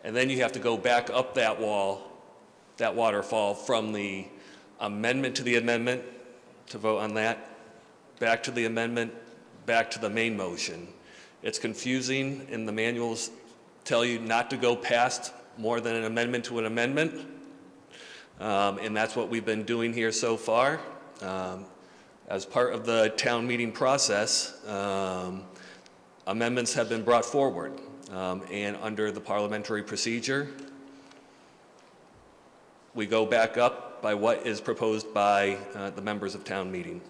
And then you have to go back up that wall, that waterfall, from the amendment to the amendment, to vote on that, back to the amendment, back to the main motion. It's confusing, and the manuals tell you not to go past more than an amendment to an amendment. Um, and that's what we've been doing here so far. Um, as part of the town meeting process, um, amendments have been brought forward. Um, and under the parliamentary procedure, we go back up by what is proposed by uh, the members of town meeting.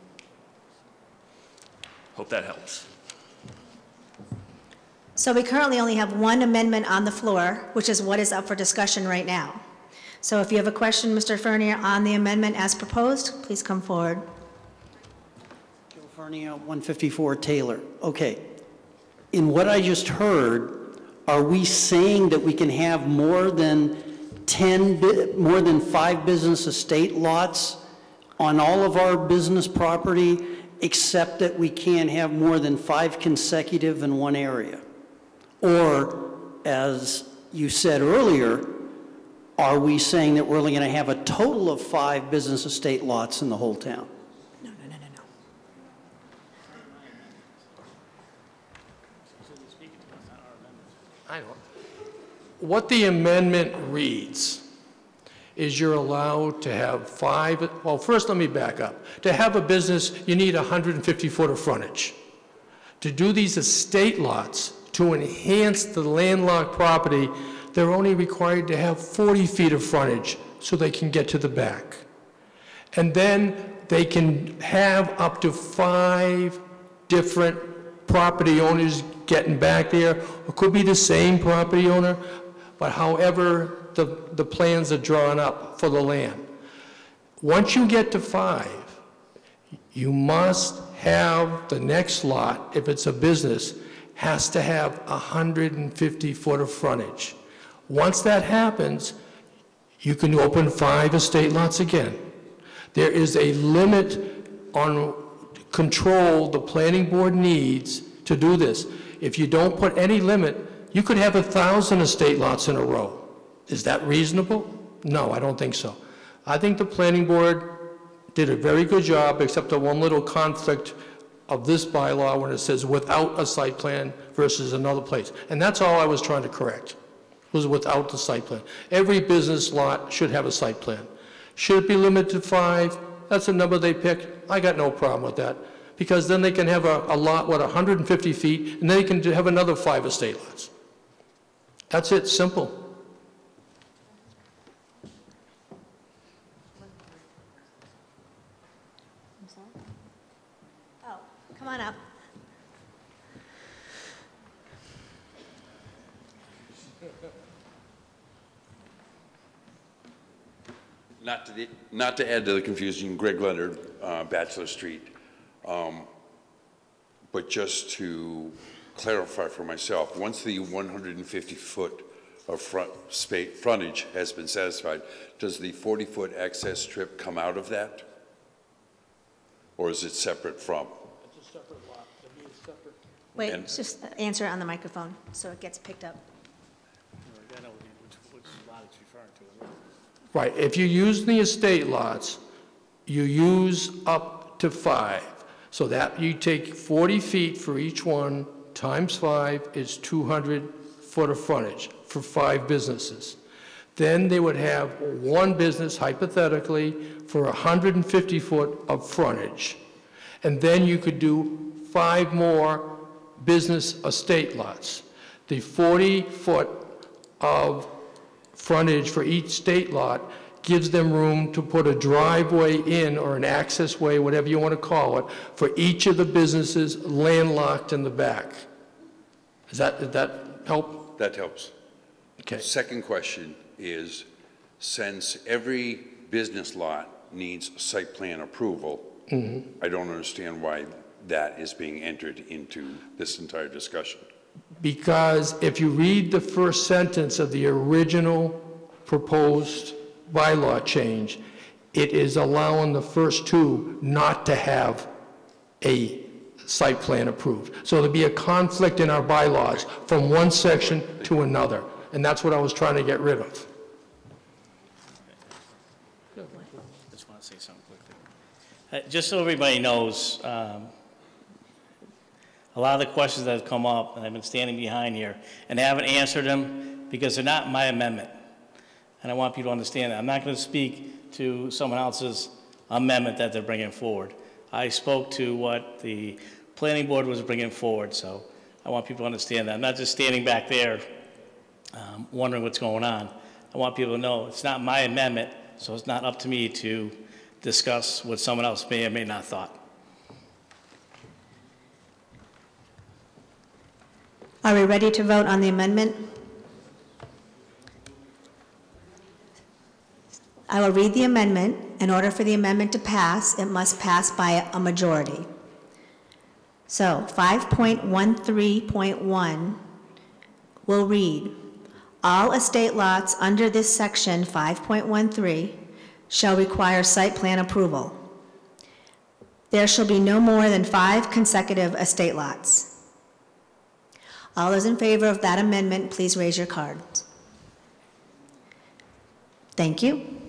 Hope that helps. So we currently only have one amendment on the floor, which is what is up for discussion right now. So if you have a question, Mr. Fernier, on the amendment as proposed, please come forward. California, 154 Taylor. Okay. In what I just heard, are we saying that we can have more than 10, more than five business estate lots on all of our business property, except that we can't have more than five consecutive in one area? Or, as you said earlier, are we saying that we're only going to have a total of five business estate lots in the whole town? I don't. What the amendment reads is you're allowed to have five, well, first let me back up. To have a business, you need 150 foot of frontage. To do these estate lots, to enhance the landlocked property, they're only required to have 40 feet of frontage so they can get to the back. And then they can have up to five different property owners getting back there. It could be the same property owner, but however the, the plans are drawn up for the land. Once you get to five, you must have the next lot, if it's a business, has to have 150 foot of frontage. Once that happens, you can open five estate lots again. There is a limit on control the planning board needs to do this. If you don't put any limit, you could have a 1,000 estate lots in a row. Is that reasonable? No, I don't think so. I think the planning board did a very good job, except the one little conflict of this bylaw when it says without a site plan versus another place. And that's all I was trying to correct, was without the site plan. Every business lot should have a site plan. Should it be limited to five? That's the number they pick. I got no problem with that. Because then they can have a, a lot, what, 150 feet, and then they can have another five estate lots. That's it, simple. Oh, come on up. Not to, the- not to add to the confusion, Greg Leonard, uh, Batchelor Street, um, but just to clarify for myself, once the 150-foot of front, spa frontage has been satisfied, does the 40-foot access strip come out of that? Or is it separate from? It's a separate lot. It'd be a separate. Wait, And- just answer on the microphone so it gets picked up. Right, if you use the estate lots, you use up to five. So that, you take 40 feet for each one, times five is 200 foot of frontage for five businesses. Then they would have one business hypothetically for 150 foot of frontage. And then you could do five more business estate lots. The 40 foot of frontage for each state lot gives them room to put a driveway in or an access way, whatever you want to call it, for each of the businesses landlocked in the back. Does that, did that help? That helps. Okay. Second question is, since every business lot needs site plan approval, Mhm. I don't understand why that is being entered into this entire discussion. Because if you read the first sentence of the original proposed bylaw change, it is allowing the first two not to have a site plan approved. So there'd be a conflict in our bylaws from one section to another, and that's what I was trying to get rid of. Just want to say something quickly. Uh, Just so everybody knows, um, a lot of the questions that have come up, and I've been standing behind here, and haven't answered them because they're not my amendment. And I want people to understand that. I'm not going to speak to someone else's amendment that they're bringing forward. I spoke to what the planning board was bringing forward, so I want people to understand that. I'm not just standing back there um, wondering what's going on. I want people to know it's not my amendment, so it's not up to me to discuss what someone else may or may not thought. Are we ready to vote on the amendment? Will read the amendment. In order for the amendment to pass, it must pass by a majority. So 5.13.1 will read, "All estate lots under this section 5.13 shall require site plan approval. There shall be no more than five consecutive estate lots." All those in favor of that amendment, please raise your cards. Thank you.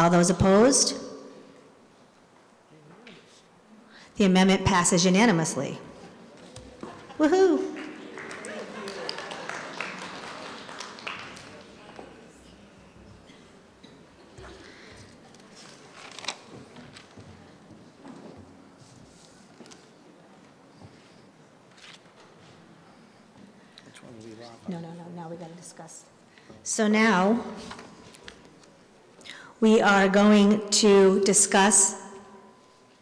All those opposed? The amendment passes unanimously. Woohoo! No, no, no, now we got to discuss. So now, we are going to discuss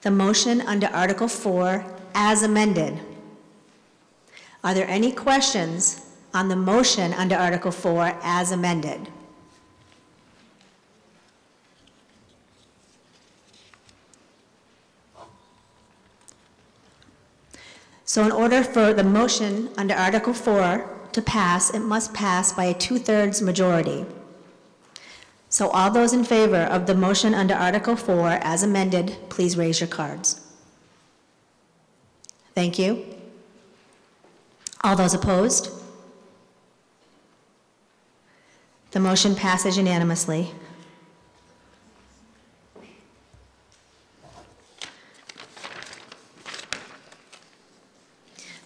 the motion under Article 4 as amended. Are there any questions on the motion under Article 4 as amended? So in order for the motion under Article 4 to pass, it must pass by a two-thirds majority. So all those in favor of the motion under Article 4 as amended, please raise your cards. Thank you. All those opposed? The motion passes unanimously.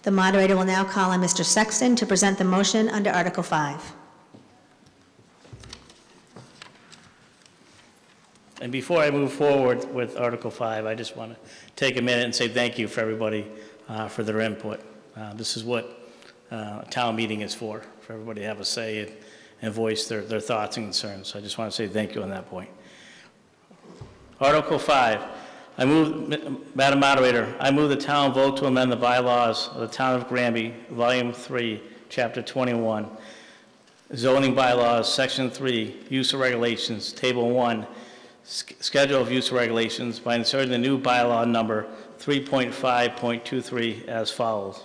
The moderator will now call on Mr. Sexton to present the motion under Article 5. And before I move forward with Article 5, I just want to take a minute and say thank you for everybody uh, for their input. Uh, This is what uh, a town meeting is for, for everybody to have a say and- and voice their, their thoughts and concerns. So I just want to say thank you on that point. Article 5, I move, Madam Moderator, I move the town vote to amend the bylaws of the town of Granby, Volume 3, Chapter 21, zoning bylaws, Section 3, use of regulations, Table 1, sch- schedule of use regulations by inserting the new bylaw number 3.5.23 as follows.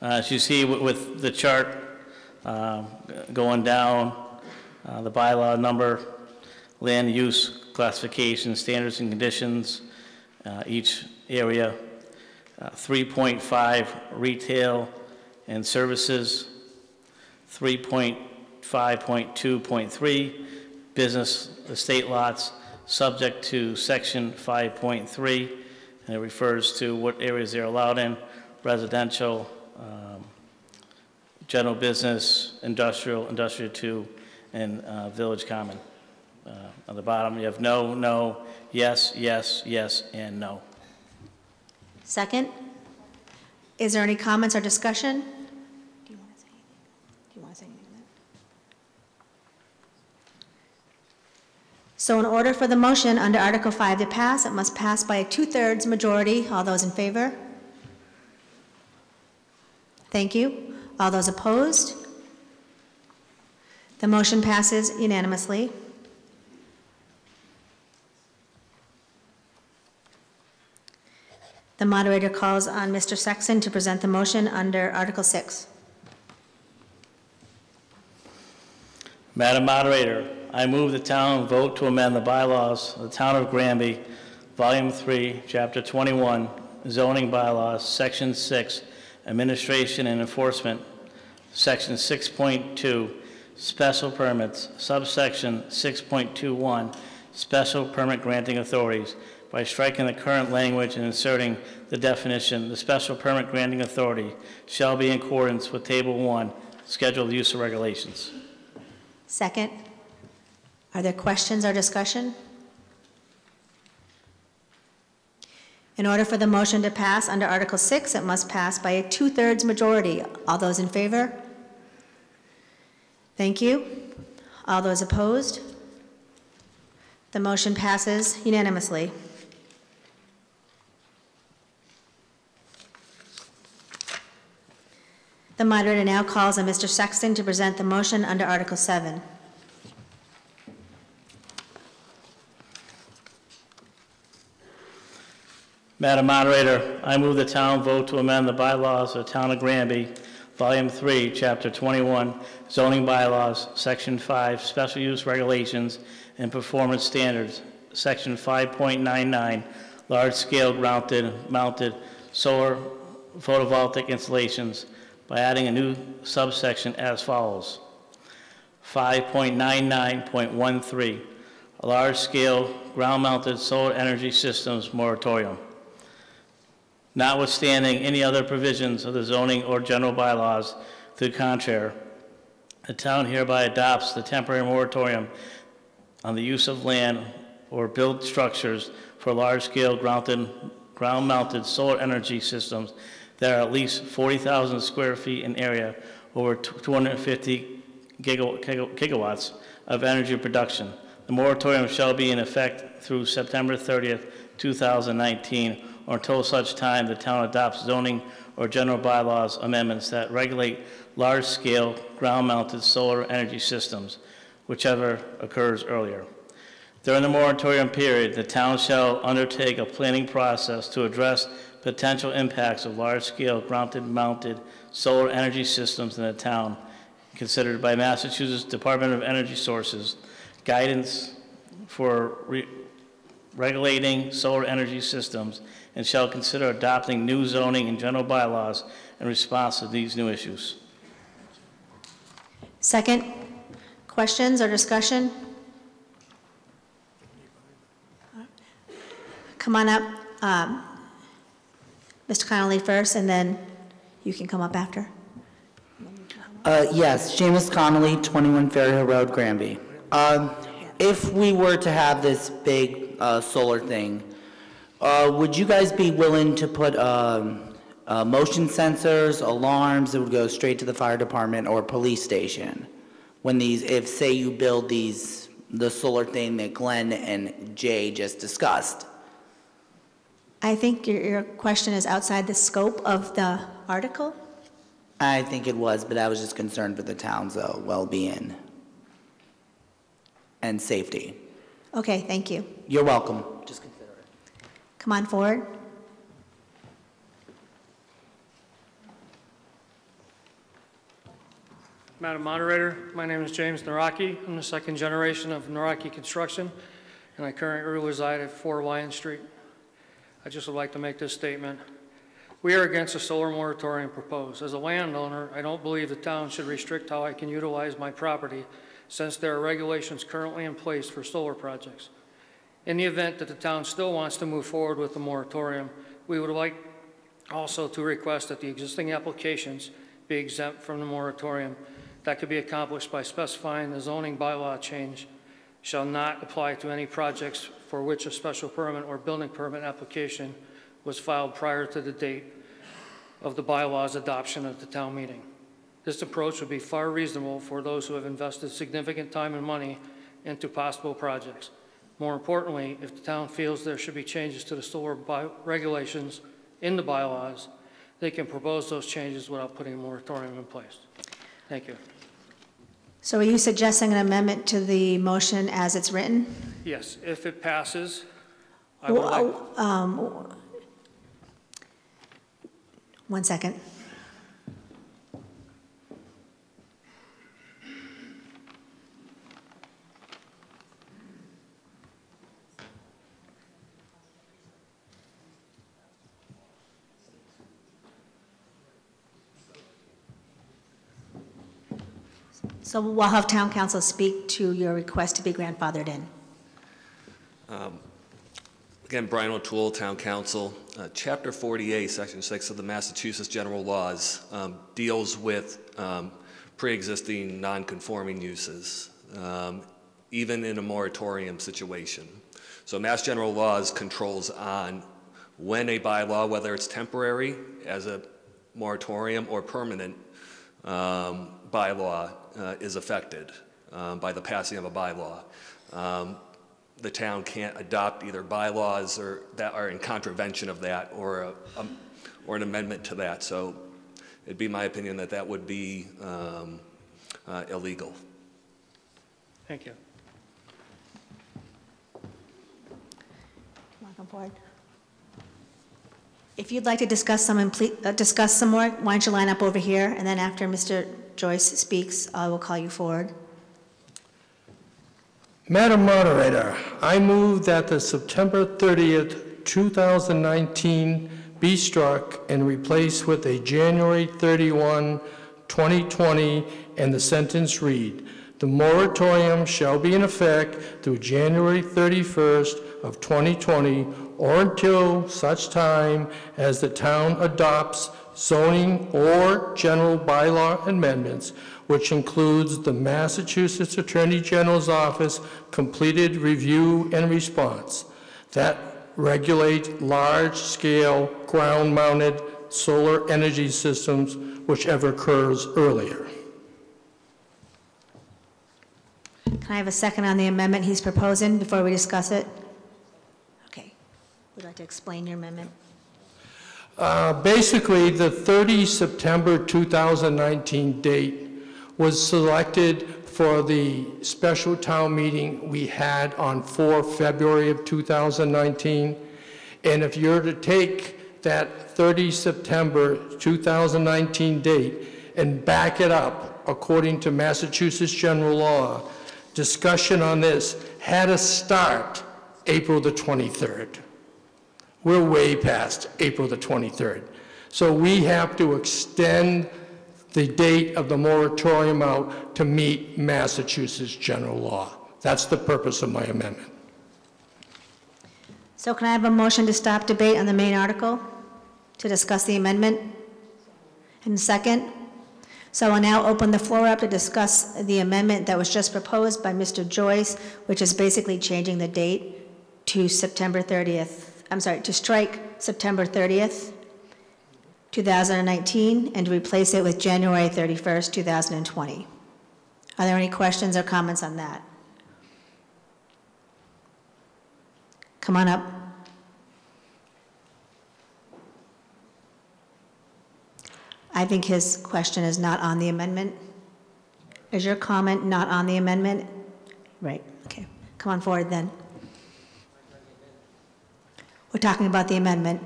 Uh, As you see with the chart um, going down, uh, the bylaw number, land use classification, standards and conditions, uh, each area, uh, 3.5 retail and services, 3.5.2.3 business estate lots, subject to section 5.3, and it refers to what areas they're allowed in, residential, um, general business, industrial, industrial two, and uh, village common. Uh, On the bottom, you have no, no, yes, yes, yes, and no. Second? Is there any comments or discussion? Do you want to say anything? Do you want to say anything to that? So in order for the motion under Article 5 to pass, it must pass by a two-thirds majority. All those in favor? Thank you. All those opposed? The motion passes unanimously. The moderator calls on Mr. Sexton to present the motion under Article 6. Madam Moderator, I move the town vote to amend the bylaws of the town of Granby, Volume 3, Chapter 21, zoning bylaws, Section 6, administration and enforcement, Section 6.2, special permits, subsection 6.21, special permit granting authorities, by striking the current language and inserting the definition, the special permit granting authority shall be in accordance with Table 1, scheduled use of regulations. Second. Are there questions or discussion? In order for the motion to pass under Article 6, it must pass by a two-thirds majority. All those in favor? Thank you. All those opposed? The motion passes unanimously. The moderator now calls on Mr. Sexton to present the motion under Article 7. Madam Moderator, I move the town vote to amend the bylaws of the town of Granby, Volume 3, Chapter 21, zoning bylaws, Section 5, special use regulations and performance standards, Section 5.99, large-scale mounted, mounted solar photovoltaic installations by adding a new subsection as follows. 5.99.13, a large-scale ground-mounted solar energy systems moratorium. Notwithstanding any other provisions of the zoning or general bylaws to the contrary, the town hereby adopts the temporary moratorium on the use of land or build structures for large-scale ground-mounted solar energy systems that are at least 40,000 square feet in area over 250 giga- giga- gigawatts of energy production. The moratorium shall be in effect through September 30th, 2019, or until such time the town adopts zoning or general bylaws amendments that regulate large-scale ground-mounted solar energy systems, whichever occurs earlier. During the moratorium period, the town shall undertake a planning process to address potential impacts of large-scale ground-mounted solar energy systems in the town, considered by Massachusetts Department of Energy Resources, guidance for re- regulating solar energy systems, and shall consider adopting new zoning and general bylaws in response to these new issues. Second, questions or discussion? Come on up, um, Mr. Connolly first, and then you can come up after. Uh, yes, Seamus Connolly, 21 Ferry Hill Road, Granby. Um, if we were to have this big, uh, solar thing, uh, would you guys be willing to put, um, uh, motion sensors, alarms that would go straight to the fire department or police station? When these, if, say you build these, the solar thing that Glenn and Jay just discussed? I think your, your question is outside the scope of the article? I think it was, but I was just concerned for the town's, uh, well-being and safety. Okay, thank you. You're welcome. Come on forward. Madam Moderator, my name is James Naraki. I'm the second generation of Naraki Construction, and I currently reside at 4 Lyon Street. I just would like to make this statement. We are against the solar moratorium proposed. As a landowner, I don't believe the town should restrict how I can utilize my property since there are regulations currently in place for solar projects. In the event that the town still wants to move forward with the moratorium, we would like also to request that the existing applications be exempt from the moratorium. That could be accomplished by specifying the zoning bylaw change shall not apply to any projects for which a special permit or building permit application was filed prior to the date of the bylaw's adoption at the town meeting. This approach would be far reasonable for those who have invested significant time and money into possible projects. More importantly, if the town feels there should be changes to the solar by- regulations in the bylaws, they can propose those changes without putting a moratorium in place. Thank you. So are you suggesting an amendment to the motion as it's written? Yes, if it passes, I would like, um, One second. So we'll have town counsel speak to your request to be grandfathered in. Um, Again, Brian O'Toole, Town Counsel. Uh, Chapter 48, Section 6 of the Massachusetts General Laws um, deals with um, pre-existing non-conforming uses, um, even in a moratorium situation. So Mass General Laws controls on when a bylaw, whether it's temporary as a moratorium or permanent um, bylaw, uh, is affected um, by the passing of a bylaw. Um, the town can't adopt either bylaws or that are in contravention of that or a, um, or an amendment to that. So it'd be my opinion that that would be um, uh, illegal. thank you. Come on, come forward. If you'd like to discuss some, uh, discuss some more, why don't you line up over here, and then after Mr. Joyce speaks, I will call you forward. Madam Moderator, I move that the September 30th, 2019 be struck and replaced with a January 31, 2020, and the sentence read, "The moratorium shall be in effect through January 31st of 2020 or until such time as the town adopts zoning or general bylaw amendments which includes the Massachusetts Attorney General's Office completed review and response that regulate large-scale ground-mounted solar energy systems, whichever occurs earlier. Can I have a second on the amendment he's proposing before we discuss it? Okay. Would you like to explain your amendment? Uh, Basically, the 30 September 2019 date was selected for the special town meeting we had on 4 February of 2019. And if you're to take that 30 September 2019 date and back it up according to Massachusetts general law, discussion on this had to start April the 23rd. We're way past April the 23rd. So we have to extend the date of the moratorium out to meet Massachusetts general law. That's the purpose of my amendment. So can I have a motion to stop debate on the main article to discuss the amendment? And second? So I'll now open the floor up to discuss the amendment that was just proposed by Mr. Joyce, which is basically changing the date to September 30th. I'm sorry, to strike September 30th, 2019, and to replace it with January 31st, 2020. Are there any questions or comments on that? Come on up. I think his question is not on the amendment. Is your comment not on the amendment? Right, okay. Come on forward then. We're talking about the amendment.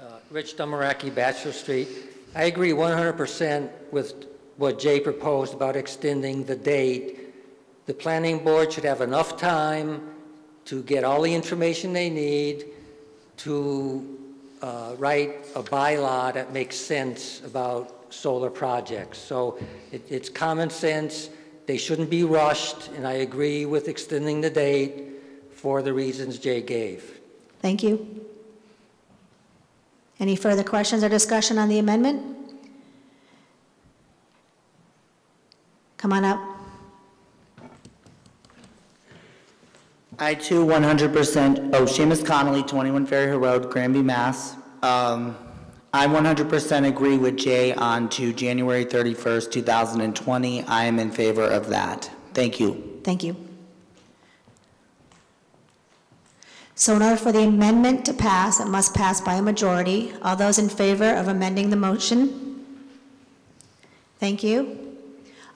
Uh, Rich Dumaraki, Batchelor Street. I agree 100% with what Jay proposed about extending the date. The planning board should have enough time to get all the information they need to uh, write a bylaw that makes sense about solar projects. So it, it's common sense. They shouldn't be rushed, and I agree with extending the date for the reasons Jay gave. Thank you. Any further questions or discussion on the amendment? Come on up. I too 100%, oh, Seamus Connolly, 21 Ferry Hill Road, Granby, Mass. Um, I 100% agree with Jay on to January 31st, 2020. I am in favor of that. Thank you. Thank you. So in order for the amendment to pass, it must pass by a majority. All those in favor of amending the motion? Thank you.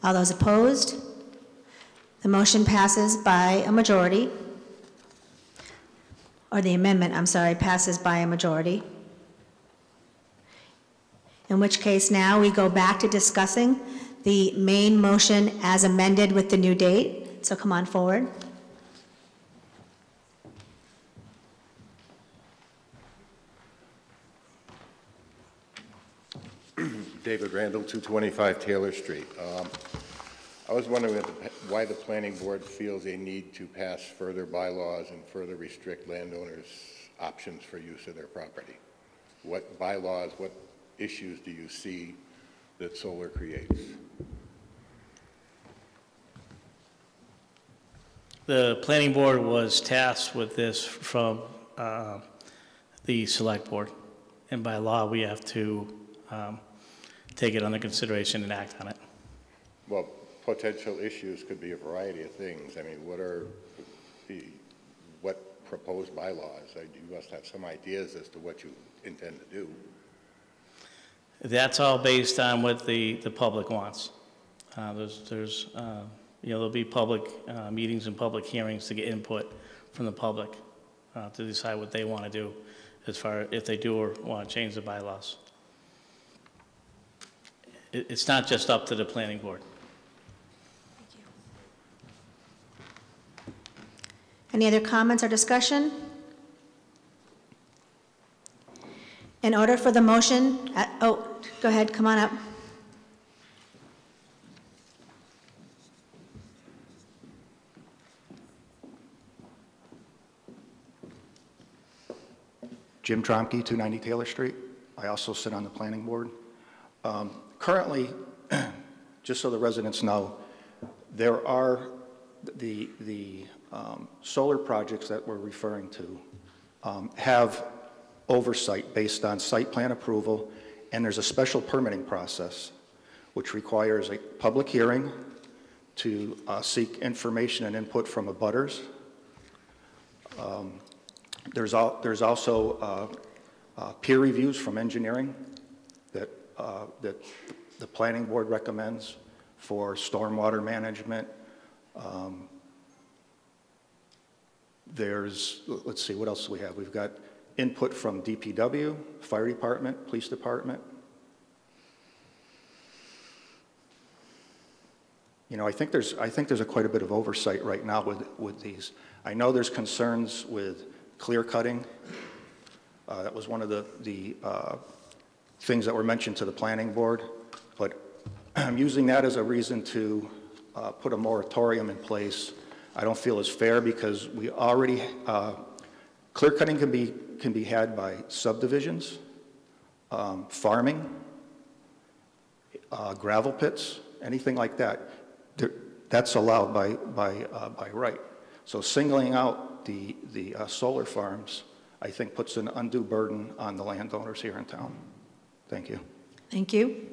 All those opposed? The motion passes by a majority. Or the amendment, I'm sorry, passes by a majority. In which case now we go back to discussing the main motion as amended with the new date. So come on forward. David Randall, 225 Taylor Street. Um, I was wondering why the planning board feels a need to pass further bylaws and further restrict landowners' options for use of their property. What bylaws, what issues do you see that solar creates? The planning board was tasked with this from uh, the select board. And by law, we have to um, take it under consideration and act on it. Well, potential issues could be a variety of things. I mean, what are the, what proposed bylaws? You must have some ideas as to what you intend to do. That's all based on what the, the public wants. Uh, There's, there's, uh, you know, there'll be public uh, meetings and public hearings to get input from the public uh, to decide what they want to do as far, if they do or want to change the bylaws. It, it's not just up to the planning board. Any other comments or discussion? In order for the motion, uh, oh, go ahead, come on up. Jim Tromke, 290 Taylor Street. I also sit on the planning board. Um, Currently, just so the residents know, there are the, the um, solar projects that we're referring to um, have oversight based on site plan approval, and there's a special permitting process, which requires a public hearing to uh, seek information and input from abutters. Um, There's al- there's also uh, uh, peer reviews from engineering that, uh, that the planning board recommends for stormwater management. Um, There's, let's see, what else do we have? We've got input from DPW, fire department, police department. You know, I think there's, I think there's a quite a bit of oversight right now with, with these. I know there's concerns with clear cutting. Uh, That was one of the, the uh, things that were mentioned to the planning board, but I'm using that as a reason to uh, put a moratorium in place. I don't feel is fair because we already, uh, clear cutting can be, can be had by subdivisions, um, farming, uh, gravel pits, anything like that. There- That's allowed by, by, uh, by right. So singling out the, the uh, solar farms, I think puts an undue burden on the landowners here in town. Thank you. Thank you.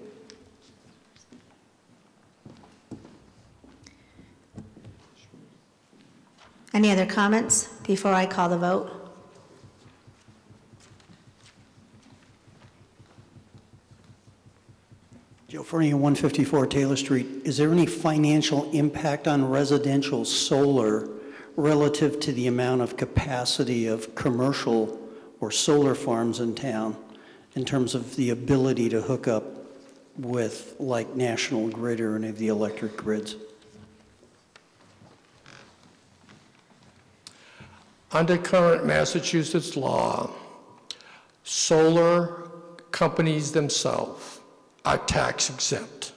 Any other comments before I call the vote? Fernie, 154 Taylor Street. Is there any financial impact on residential solar relative to the amount of capacity of commercial or solar farms in town in terms of the ability to hook up with like National Grid or any of the electric grids? Under current Massachusetts law, solar companies themselves are tax exempt.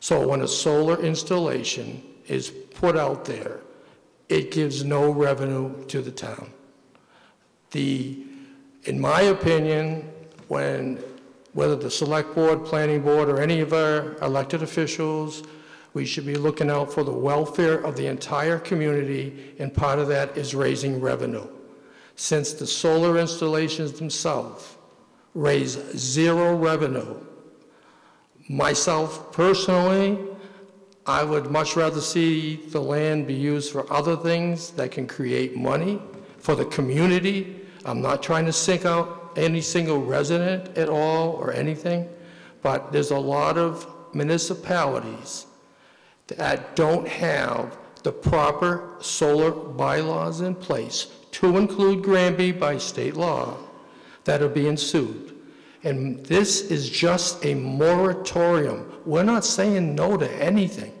So when a solar installation is put out there, it gives no revenue to the town. The, in my opinion, when, whether the select board, planning board, or any of our elected officials, we should be looking out for the welfare of the entire community, and part of that is raising revenue. Since the solar installations themselves raise zero revenue, myself personally, I would much rather see the land be used for other things that can create money for the community. I'm not trying to sink out any single resident at all or anything, but there's a lot of municipalities that don't have the proper solar bylaws in place, to include Granby by state law, that are being sued. And this is just a moratorium. We're not saying no to anything.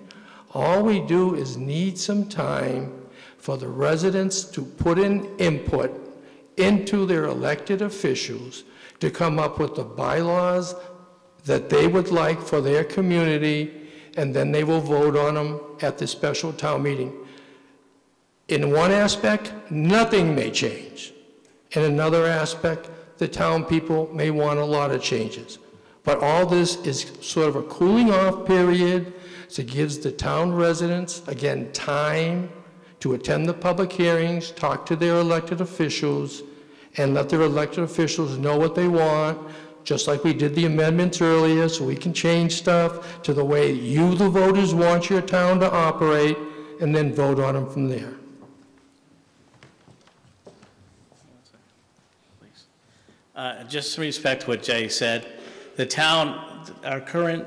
All we do is need some time for the residents to put in input into their elected officials to come up with the bylaws that they would like for their community, and then they will vote on them at the special town meeting. In one aspect, nothing may change. In another aspect, the town people may want a lot of changes. But all this is sort of a cooling off period, so it gives the town residents, again, time to attend the public hearings, talk to their elected officials, and let their elected officials know what they want, just like we did the amendments earlier, so we can change stuff to the way you, the voters, want your town to operate, and then vote on them from there. Uh, Just in respect to what Jay said, the town, our current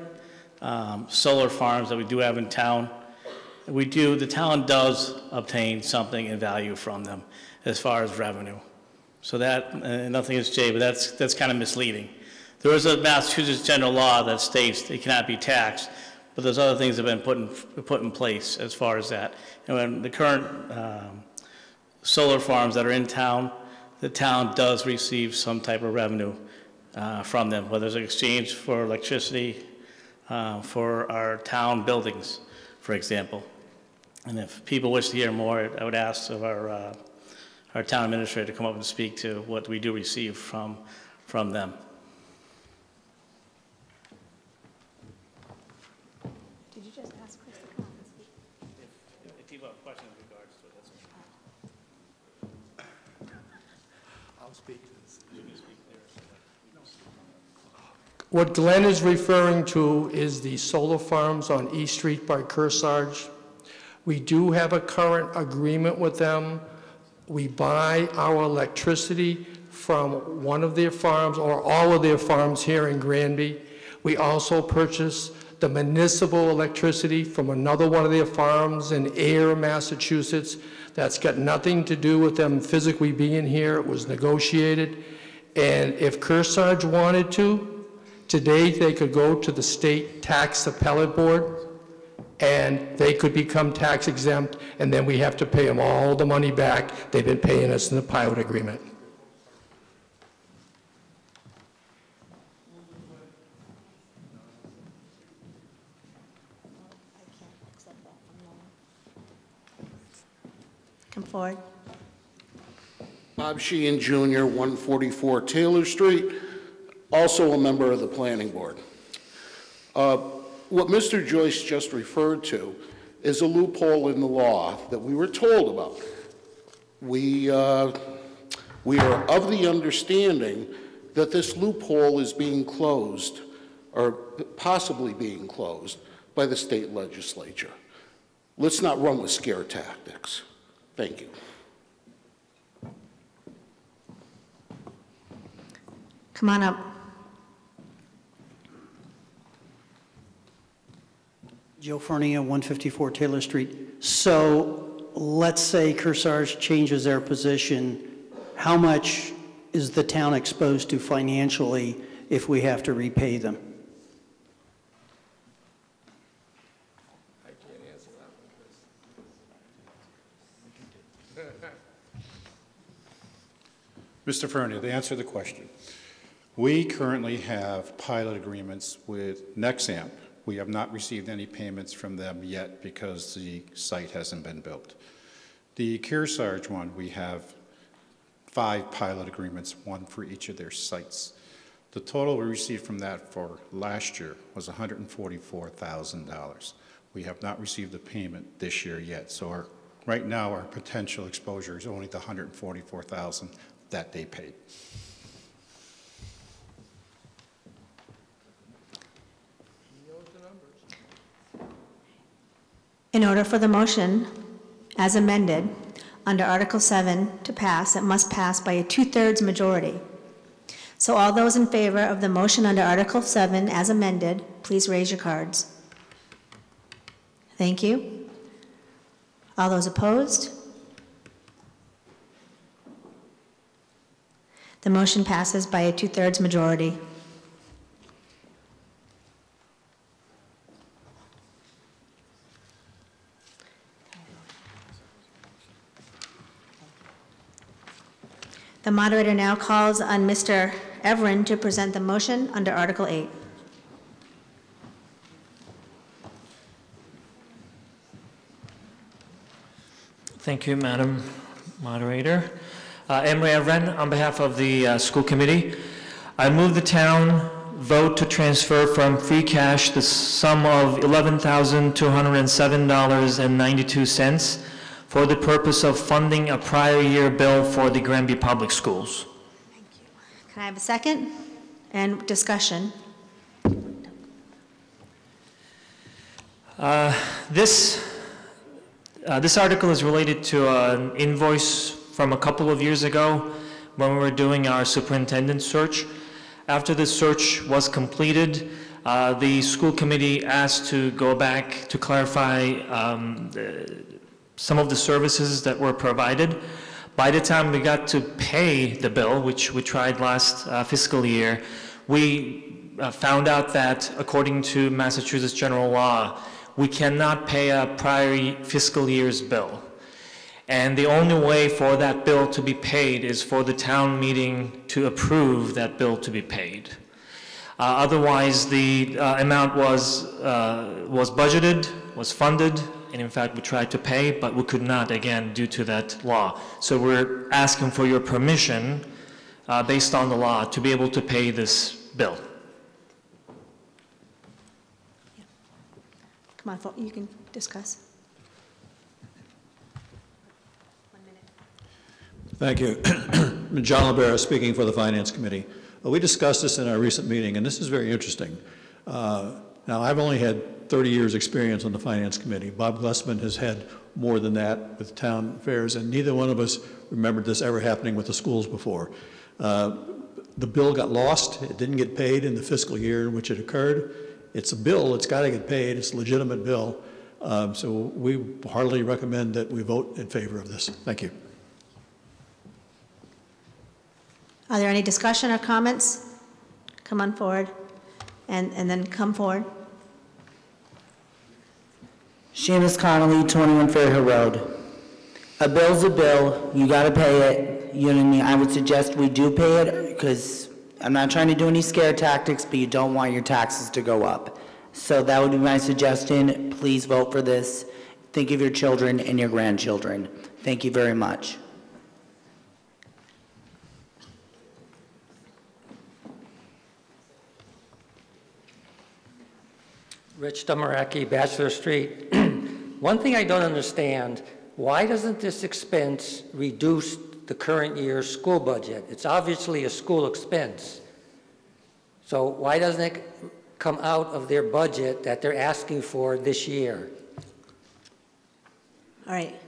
um, solar farms that we do have in town, we do, the town does obtain something in value from them as far as revenue. So that, uh, nothing is Jay, but that's, that's kind of misleading. There is a Massachusetts general law that states it cannot be taxed, but there's other things that have been put in, put in place as far as that. And when the current um, solar farms that are in town, the town does receive some type of revenue uh, from them, whether it's an exchange for electricity, uh, for our town buildings, for example. And if people wish to hear more, I would ask of our, uh, our town administrator to come up and speak to what we do receive from, from them. Did you just ask Chris to come and speak? If people have questions in regards to it, that's What Glenn is referring to is the solar farms on East Street by Kearsarge. We do have a current agreement with them. We buy our electricity from one of their farms or all of their farms here in Granby. We also purchase the municipal electricity from another one of their farms in Ayer, Massachusetts. That's got nothing to do with them physically being here. It was negotiated. And if Kearsarge wanted to, today they could go to the state tax appellate board and they could become tax exempt, and then we have to pay them all the money back they've been paying us in the pilot agreement. Come forward. Bob Sheehan Jr., 144 Taylor Street, also a member of the Planning Board. Uh, What Mr. Joyce just referred to is a loophole in the law that we were told about. We, uh, we are of the understanding that this loophole is being closed, or possibly being closed, by the state legislature. Let's not run with scare tactics. Thank you. Come on up. Joe Fernia, 154 Taylor Street. So let's say Kearsarge changes their position. How much is the town exposed to financially if we have to repay them? Mr. Fernie, to answer the question, we currently have pilot agreements with Nexamp. We have not received any payments from them yet because the site hasn't been built. The Kearsarge one, we have five pilot agreements, one for each of their sites. The total we received from that for last year was $144,000. We have not received a payment this year yet, so our, right now, our potential exposure is only the 144,000 that they paid. In order for the motion, as amended, under Article 7 to pass, it must pass by a two-thirds majority. So all those in favor of the motion under Article 7 as amended, please raise your cards. Thank you. All those opposed? The motion passes by a two-thirds majority. The moderator now calls on Mr. Everin to present the motion under Article 8. Thank you, Madam Moderator. Uh, Emery Evren, on behalf of the uh, school committee, I move the town vote to transfer from free cash the sum of $11,207.92 for the purpose of funding a prior year bill for the Granby Public Schools. Thank you. Can I have a second? And discussion? Uh, This, uh, this article is related to an invoice from a couple of years ago when we were doing our superintendent search. After the search was completed, uh, the school committee asked to go back to clarify um, the- some of the services that were provided. By the time we got to pay the bill, which we tried last uh, fiscal year, we uh, found out that according to Massachusetts general law, we cannot pay a prior fiscal year's bill. And the only way for that bill to be paid is for the town meeting to approve that bill to be paid. Uh, Otherwise, the uh, amount was, uh, was budgeted, was funded, and in fact, we tried to pay, but we could not, again, due to that law. So we're asking for your permission, uh, based on the law, to be able to pay this bill. Come on, you can discuss. Thank you. John LaBera speaking for the Finance Committee. Uh, We discussed this in our recent meeting, and this is very interesting. Uh, Now, I've only had 30 years' experience on the Finance Committee. Bob Glessman has had more than that with town affairs, and neither one of us remembered this ever happening with the schools before. Uh, The bill got lost, it didn't get paid in the fiscal year in which it occurred. It's a bill, it's got to get paid, it's a legitimate bill. Um, So we heartily recommend that we vote in favor of this. Thank you. Are there any discussion or comments? Come on forward, and, and then come forward. Seamus Connolly, 21 Fairhill Road. A bill's a bill, you gotta pay it, you know what I mean? I would suggest we do pay it, because I'm not trying to do any scare tactics, but you don't want your taxes to go up. So that would be my suggestion, please vote for this. Think of your children and your grandchildren. Thank you very much. Rich Damaraki, Batchelor Street. One thing I don't understand, why doesn't this expense reduce the current year's school budget? It's obviously a school expense. So why doesn't it come out of their budget that they're asking for this year? All right,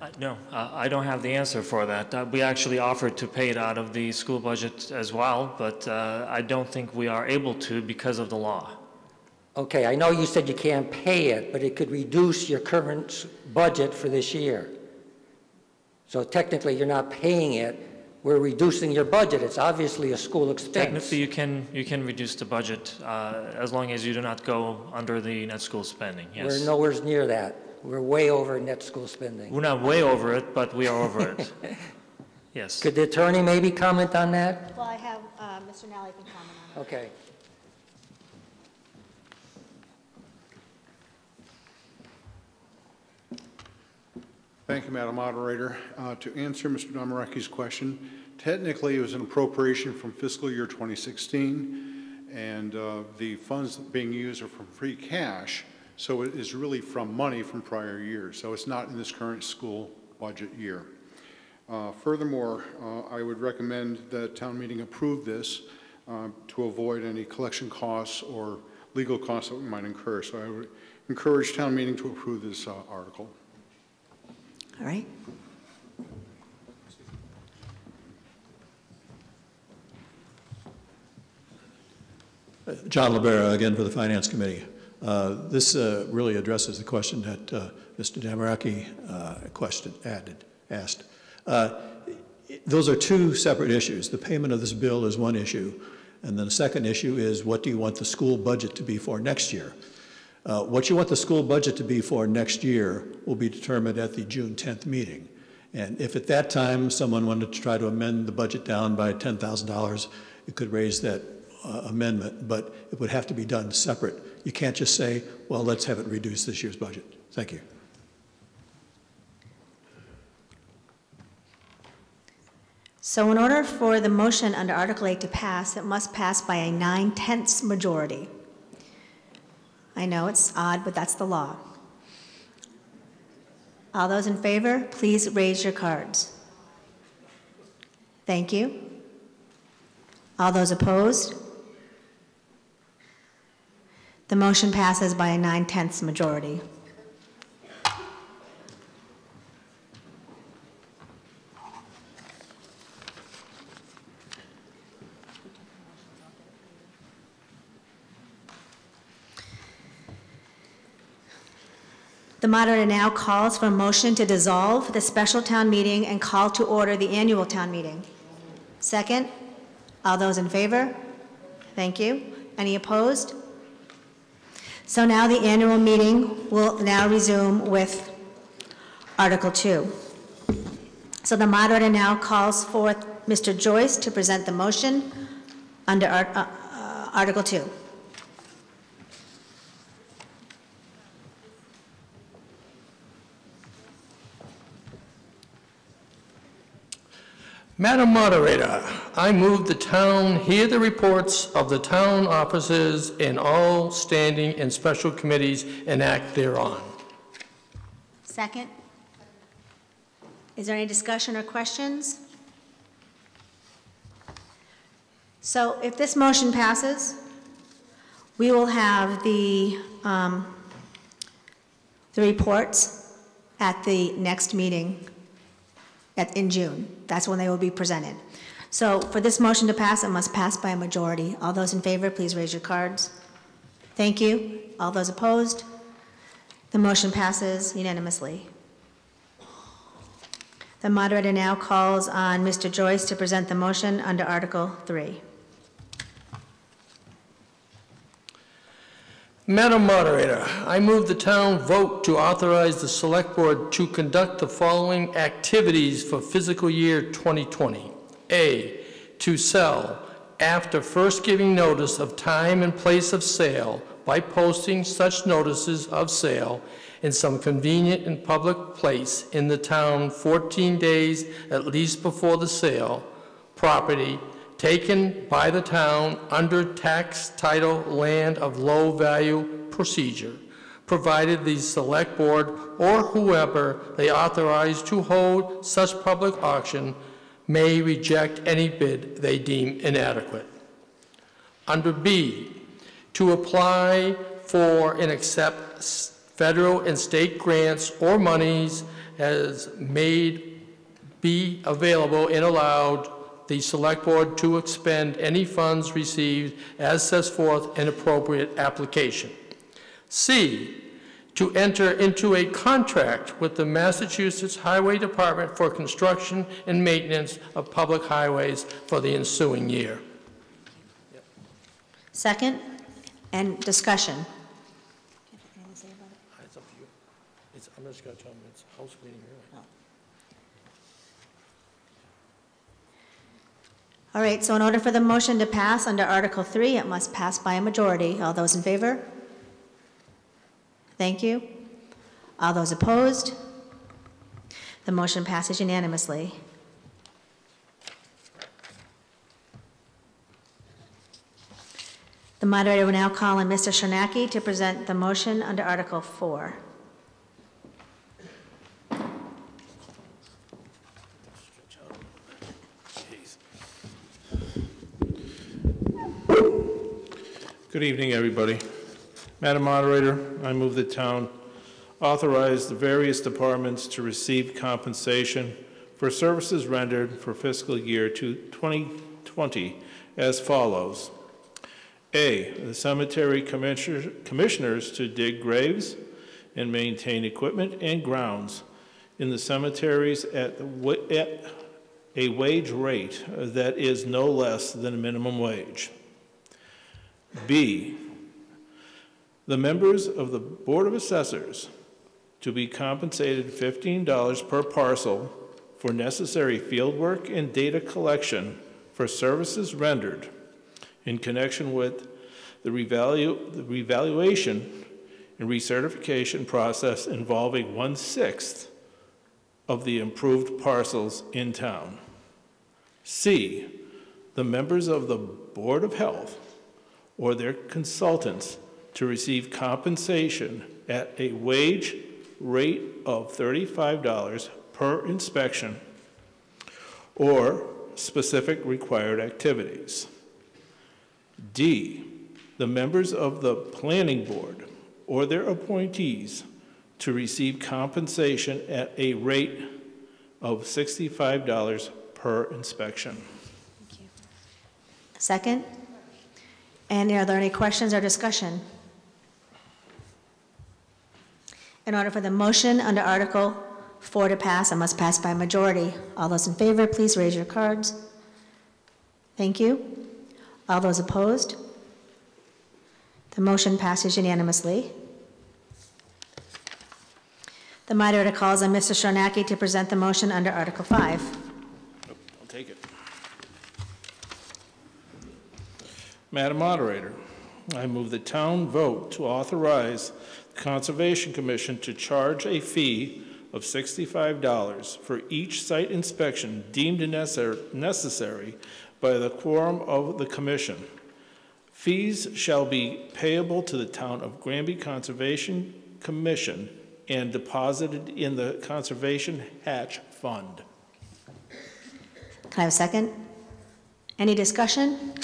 Uh, No, uh, I don't have the answer for that. Uh, We actually offered to pay it out of the school budget as well, but uh, I don't think we are able to because of the law. Okay, I know you said you can't pay it, but it could reduce your current budget for this year. So technically, you're not paying it, we're reducing your budget. It's obviously a school expense. Technically, you can, you can reduce the budget uh, as long as you do not go under the net school spending, yes. We're nowhere near that. We're way over net school spending. We're not way over it, but we are over it. Yes. Could the attorney maybe comment on that? well, I have, uh, Mr. Nally can comment on it. Okay. Thank you, Madam Moderator. Uh, To answer Mr. Domaraki's question, technically, it was an appropriation from fiscal year 2016, and uh, the funds being used are from free cash, so it is really from money from prior years, so it's not in this current school budget year. Uh, Furthermore, uh, I would recommend that town meeting approve this uh, to avoid any collection costs or legal costs that we might incur. So I would encourage town meeting to approve this uh, article. All right. John LaBera, again for the Finance Committee. Uh, This uh, really addresses the question that uh, Mr. Damaraki question added, asked. Those are two separate issues. The payment of this bill is one issue, and then the second issue is what do you want the school budget to be for next year? Uh, What you want the school budget to be for next year will be determined at the June 10th meeting. And if at that time someone wanted to try to amend the budget down by $10,000, it could raise that uh, amendment, but it would have to be done separate. You can't just say, well, let's have it reduce this year's budget. Thank you. So in order for the motion under Article 8 to pass, it must pass by a nine-tenths majority. I know it's odd, but that's the law. All those in favor, please raise your cards. Thank you. All those opposed? The motion passes by a nine-tenths majority. The moderator now calls for a motion to dissolve the special town meeting and call to order the annual town meeting. Second? All those in favor? Thank you. Any opposed? So now the annual meeting will now resume with Article 2. So the moderator now calls forth Mr. Joyce to present the motion under Art- uh, uh, Article 2. Madam Moderator, I move the town hear the reports of the town offices and all standing and special committees and act thereon. Second? Is there any discussion or questions? So if this motion passes, we will have the, um, the reports at the next meeting at, in June. That's when they will be presented. So for this motion to pass, it must pass by a majority. All those in favor, please raise your cards. Thank you. All those opposed? The motion passes unanimously. The moderator now calls on Mr. Joyce to present the motion under Article 3. Madam Moderator, I move the town vote to authorize the Select Board to conduct the following activities for fiscal year 2020. A, to sell, after first giving notice of time and place of sale by posting such notices of sale in some convenient and public place in the town 14 days at least before the sale, property taken by the town under tax title land of low value procedure, provided the select board or whoever they authorize to hold such public auction may reject any bid they deem inadequate. Under B, to apply for and accept federal and state grants or monies as made be available and allowed the select board to expend any funds received as sets forth in appropriate application. C, to enter into a contract with the Massachusetts Highway Department for construction and maintenance of public highways for the ensuing year. Second, and discussion. It's up to you. It's, I'm just gonna tell them it's house meeting really. All right, so in order for the motion to pass under Article 3, it must pass by a majority. All those in favor? Thank you. All those opposed? The motion passes unanimously. The moderator will now call on Mr. Sharnaki to present the motion under Article 4. Good evening, everybody. Madam Moderator, I move the town authorize the various departments to receive compensation for services rendered for fiscal year to 2020 as follows. A, the cemetery commissioner- commissioners to dig graves and maintain equipment and grounds in the cemeteries at, at a wage rate that is no less than a minimum wage. B, the members of the Board of Assessors to be compensated $15 per parcel for necessary fieldwork and data collection for services rendered in connection with the revalu- the revaluation and recertification process involving one-sixth of the improved parcels in town. C, the members of the Board of Health or their consultants to receive compensation at a wage rate of $35 per inspection or specific required activities. D, the members of the planning board or their appointees to receive compensation at a rate of $65 per inspection. thank Second? And are there any questions or discussion? In order for the motion under Article 4 to pass, it must pass by majority. All those in favor, please raise your cards. Thank you. All those opposed? The motion passes unanimously. The moderator calls on Mr. Sharnaki to present the motion under Article 5. I'll take it. Madam Moderator, I move the town vote to authorize the Conservation Commission to charge a fee of $65 for each site inspection deemed necessary by the quorum of the commission. Fees shall be payable to the Town of Granby Conservation Commission and deposited in the Conservation Hatch Fund. Can I have a second? Any discussion?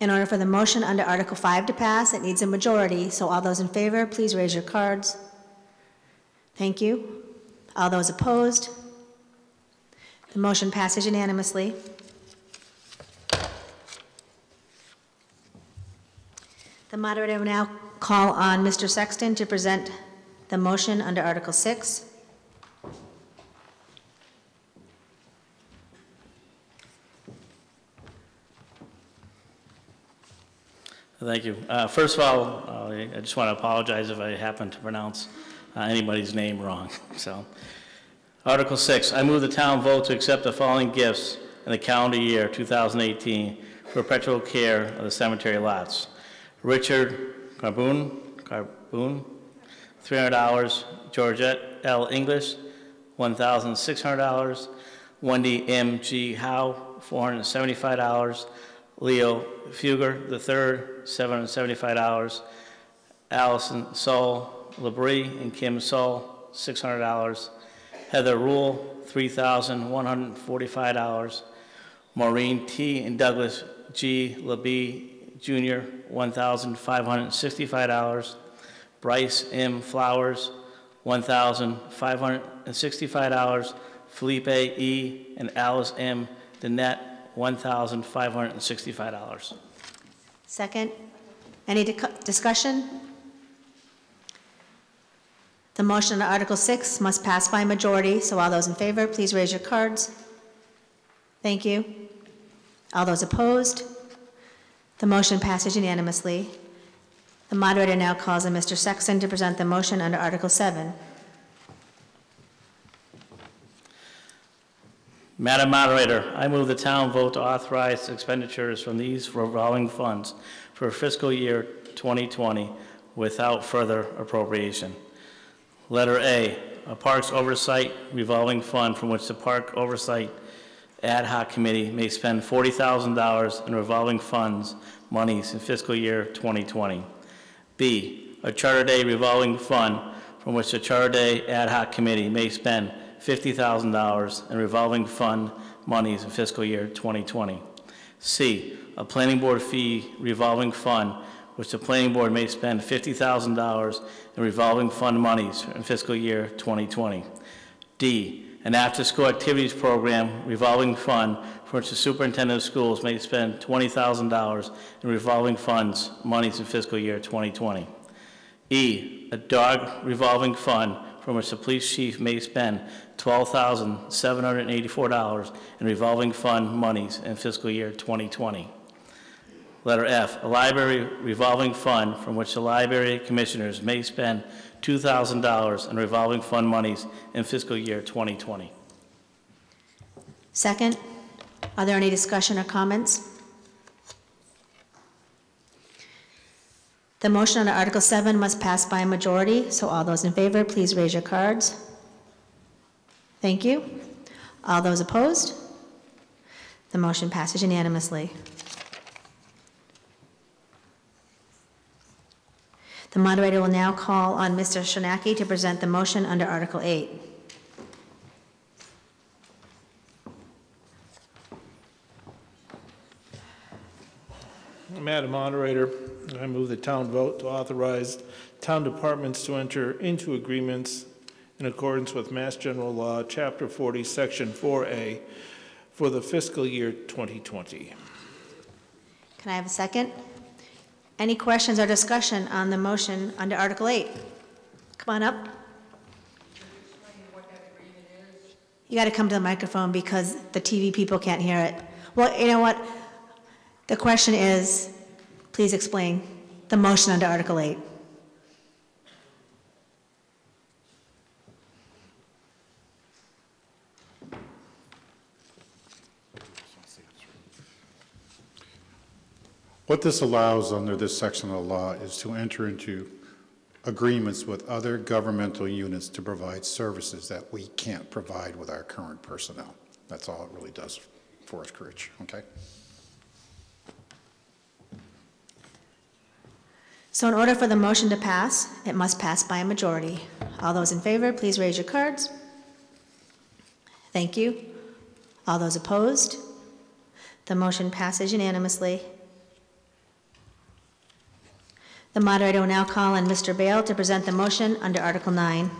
In order for the motion under Article 5 to pass, it needs a majority, so all those in favor, please raise your cards. Thank you. All those opposed? The motion passes unanimously. The moderator will now call on Mr. Sexton to present the motion under Article 6. Thank you. Uh, First of all, uh, I just want to apologize if I happen to pronounce uh, anybody's name wrong. So, Article 6, I move the town vote to accept the following gifts in the calendar year 2018 for perpetual care of the cemetery lots. Richard Carboon, Carboon, $300. Georgette L. English, $1,600. Wendy M. G. Howe, $475. Leo Fugger III, $775. Allison Sol Labrie and Kim Sol, $600. Heather Rule, $3,145. Maureen T. and Douglas G. Labie Jr., $1,565. Bryce M. Flowers, $1,565. Felipe E. and Alice M. Danette, $1,565. Second. Any discussion? The motion on Article 6 must pass by majority, so all those in favor, please raise your cards. Thank you. All those opposed? The motion passes unanimously. The moderator now calls on Mr. Sexton to present the motion under Article 7. Madam Moderator, I move the town vote to authorize expenditures from these revolving funds for fiscal year 2020 without further appropriation. Letter A, a Parks Oversight revolving fund from which the Park Oversight Ad hoc Committee may spend $40,000 in revolving funds monies in fiscal year 2020. B, a Charter Day revolving fund from which the Charter Day Ad hoc Committee may spend $50,000 in revolving fund monies in fiscal year 2020. C, a planning board fee revolving fund which the planning board may spend $50,000 in revolving fund monies in fiscal year 2020. D, an after-school activities program revolving fund for which the superintendent of schools may spend $20,000 in revolving funds monies in fiscal year 2020. E, a dog revolving fund from which the police chief may spend $12,784 in revolving fund monies in fiscal year 2020. Letter F, a library revolving fund from which the library commissioners may spend $2,000 in revolving fund monies in fiscal year 2020. Second, are there any discussion or comments? The motion under Article 7 must pass by a majority, so all those in favor, please raise your cards. Thank you. All those opposed? The motion passes unanimously. The moderator will now call on Mr. Shanaki to present the motion under Article 8. Madam Moderator, I move the town vote to authorize town departments to enter into agreements in accordance with Mass General Law, Chapter 40, Section 4A, for the fiscal year 2020. Can I have a second? Any questions or discussion on the motion under Article 8? Come on up. You got to come to the microphone because the TV people can't hear it. Well, you know what? The question is, please explain the motion under Article 8. What this allows under this section of the law is to enter into agreements with other governmental units to provide services that we can't provide with our current personnel. That's all it really does for us, Rich, okay? So in order for the motion to pass, it must pass by a majority. All those in favor, please raise your cards. Thank you. All those opposed? The motion passes unanimously. The moderator will now call on Mr. Bale to present the motion under Article 9.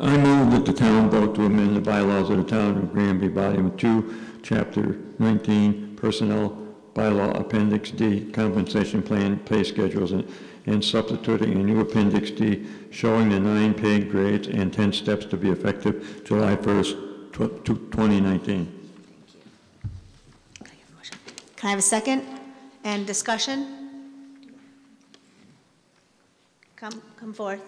I move that the town vote to amend the bylaws of the town of Granby, Volume 2, Chapter 19, Personnel Bylaw Appendix D, Compensation Plan, Pay Schedules, and- and substituting a new Appendix D showing the nine pay grades and 10 steps to be effective July 1st, 2019. Can I have a second? And discussion? Come, come forth.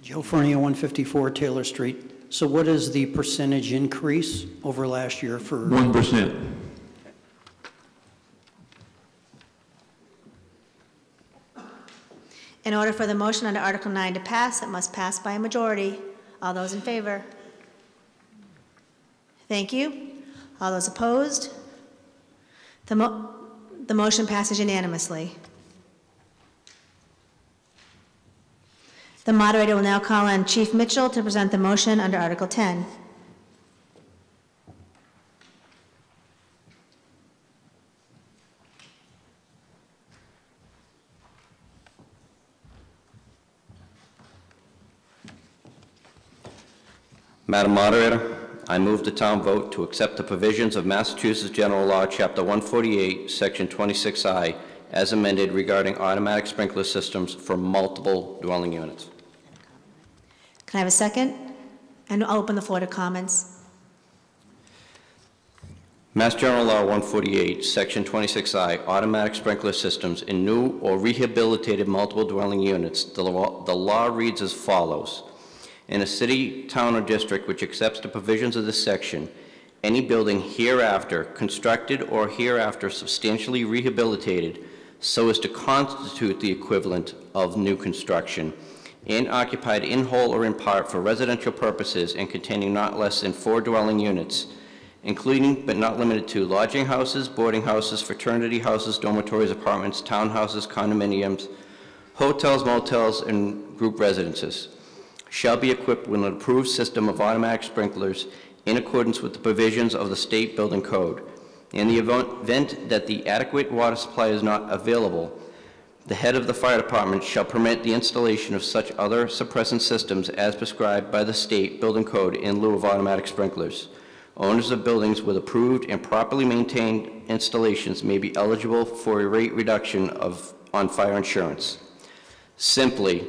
Joe Fernia, 154 Taylor Street. So what is the percentage increase over last year for? 1%. In order for the motion under Article 9 to pass, it must pass by a majority. All those in favor? Thank you. All those opposed? The mo, the motion passes unanimously. The moderator will now call on Chief Mitchell to present the motion under Article 10. Madam Moderator, I move the town vote to accept the provisions of Massachusetts General Law, Chapter 148, Section 26I, as amended regarding automatic sprinkler systems for multiple dwelling units. Can I have a second? And I'll open the floor to comments. Mass General Law 148, Section 26I, automatic sprinkler systems in new or rehabilitated multiple dwelling units. The law, the law reads as follows. In a city, town, or district which accepts the provisions of this section, any building hereafter constructed or hereafter substantially rehabilitated so as to constitute the equivalent of new construction and occupied in whole or in part for residential purposes and containing not less than four dwelling units, including but not limited to lodging houses, boarding houses, fraternity houses, dormitories, apartments, townhouses, condominiums, hotels, motels, and group residences, shall be equipped with an approved system of automatic sprinklers in accordance with the provisions of the state building code. In the event that the adequate water supply is not available, the head of the fire department shall permit the installation of such other suppressant systems as prescribed by the state building code in lieu of automatic sprinklers. Owners of buildings with approved and properly maintained installations may be eligible for a rate reduction of, on fire insurance. Simply,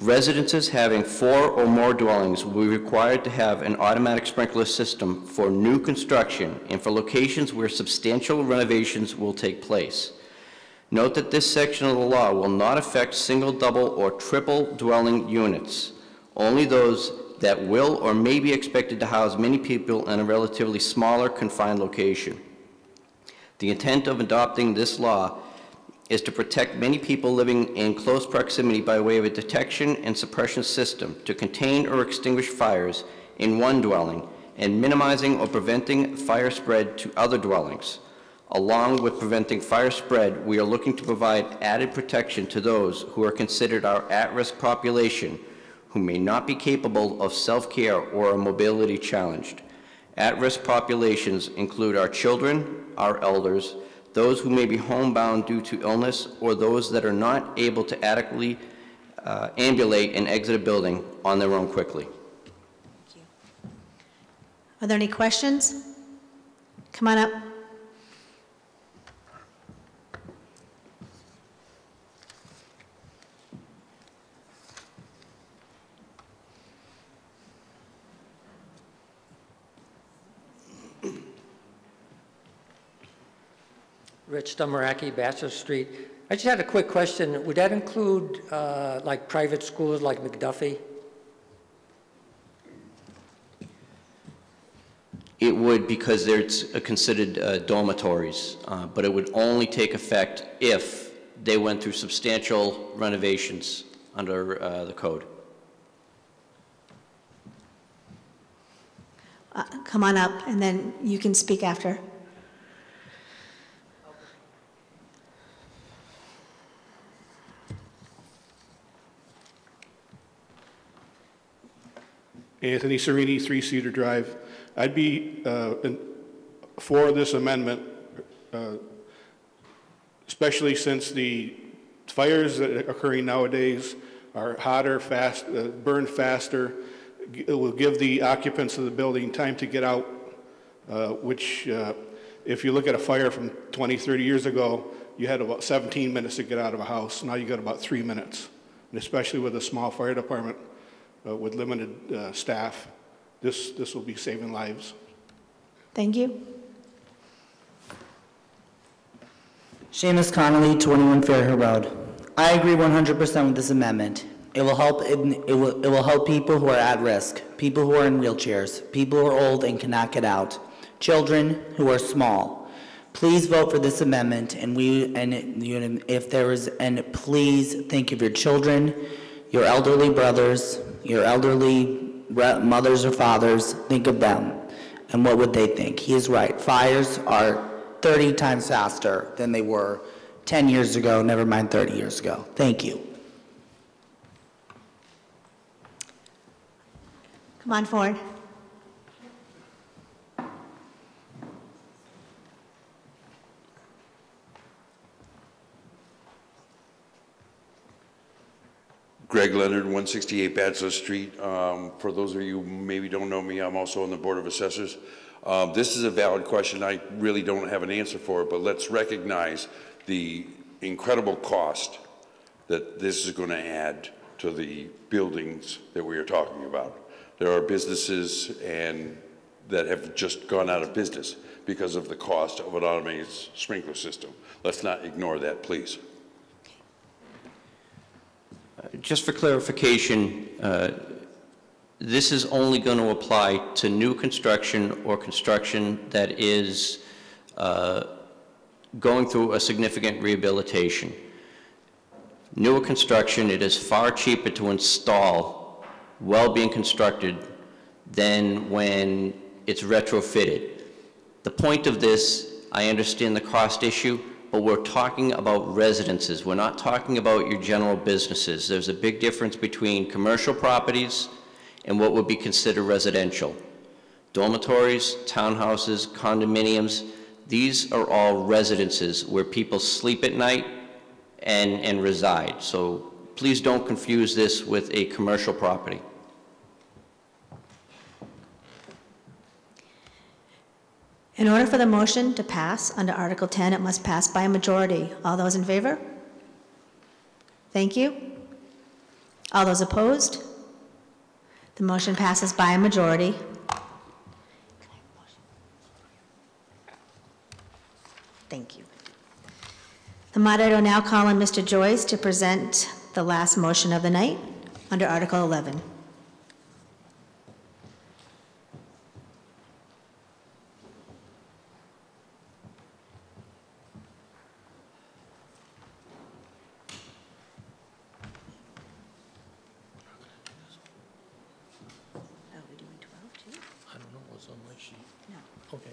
residences having four or more dwellings will be required to have an automatic sprinkler system for new construction and for locations where substantial renovations will take place. Note that this section of the law will not affect single, double, or triple dwelling units, only those that will or may be expected to house many people in a relatively smaller confined location. The intent of adopting this law is to protect many people living in close proximity by way of a detection and suppression system to contain or extinguish fires in one dwelling and minimizing or preventing fire spread to other dwellings. Along with preventing fire spread, we are looking to provide added protection to those who are considered our at-risk population who may not be capable of self-care or are mobility challenged. At-risk populations include our children, our elders, those who may be homebound due to illness, or those that are not able to adequately uh, ambulate and exit a building on their own quickly. Are there any questions? Come on up. Rich Stumaraki, Batchelor Street. I just had a quick question. Would that include uh, like private schools like MacDuffie? It would because there's uh, considered uh, dormitories, uh, but it would only take effect if they went through substantial renovations under uh, the code. uh, come on up, and then you can speak after. Anthony Serini, Three Cedar Drive. I'd be uh, in- for this amendment, uh, especially since the fires that are occurring nowadays are hotter, fast, uh, burn faster. It will give the occupants of the building time to get out, uh, which, uh, if you look at a fire from 20, 30 years ago, you had about 17 minutes to get out of a house. Now you got about three minutes. And especially with a small fire department uh, with limited uh, staff, this, this will be saving lives. Thank you. Seamus Connolly, 21 Fairhill Road. I agree 100% with this amendment. It will help, it it will, it will help people who are at risk, people who are in wheelchairs, people who are old and cannot get out, children who are small. Please vote for this amendment, and we, and you- if there is, and please think of your children, your elderly brothers, your elderly mothers or fathers, think of them, and what would they think? He is right. Fires are 30 times faster than they were 10 years ago, never mind 30 years ago. Thank you. Come on forward. Greg Leonard, 168 Batchelor Street. Um, For those of you who maybe don't know me, I'm also on the Board of Assessors. Um, This is a valid question. I really don't have an answer for it, but let's recognize the incredible cost that this is going to add to the buildings that we are talking about. There are businesses and that have just gone out of business because of the cost of an automated sprinkler system. Let's not ignore that, please. Just for clarification, uh, this is only going to apply to new construction or construction that is uh, going through a significant rehabilitation. Newer construction, it is far cheaper to install well being constructed than when it's retrofitted. The point of this, I understand the cost issue, but we're talking about residences. We're not talking about your general businesses. There's a big difference between commercial properties and what would be considered residential. Dormitories, townhouses, condominiums, these are all residences where people sleep at night and, and reside. So please don't confuse this with a commercial property. In order for the motion to pass under Article 10, it must pass by a majority. All those in favor? Thank you. All those opposed? The motion passes by a majority. Thank you. The moderator will now call on Mr. Joyce to present the last motion of the night under Article 11. I don't know what's on my sheet. Okay.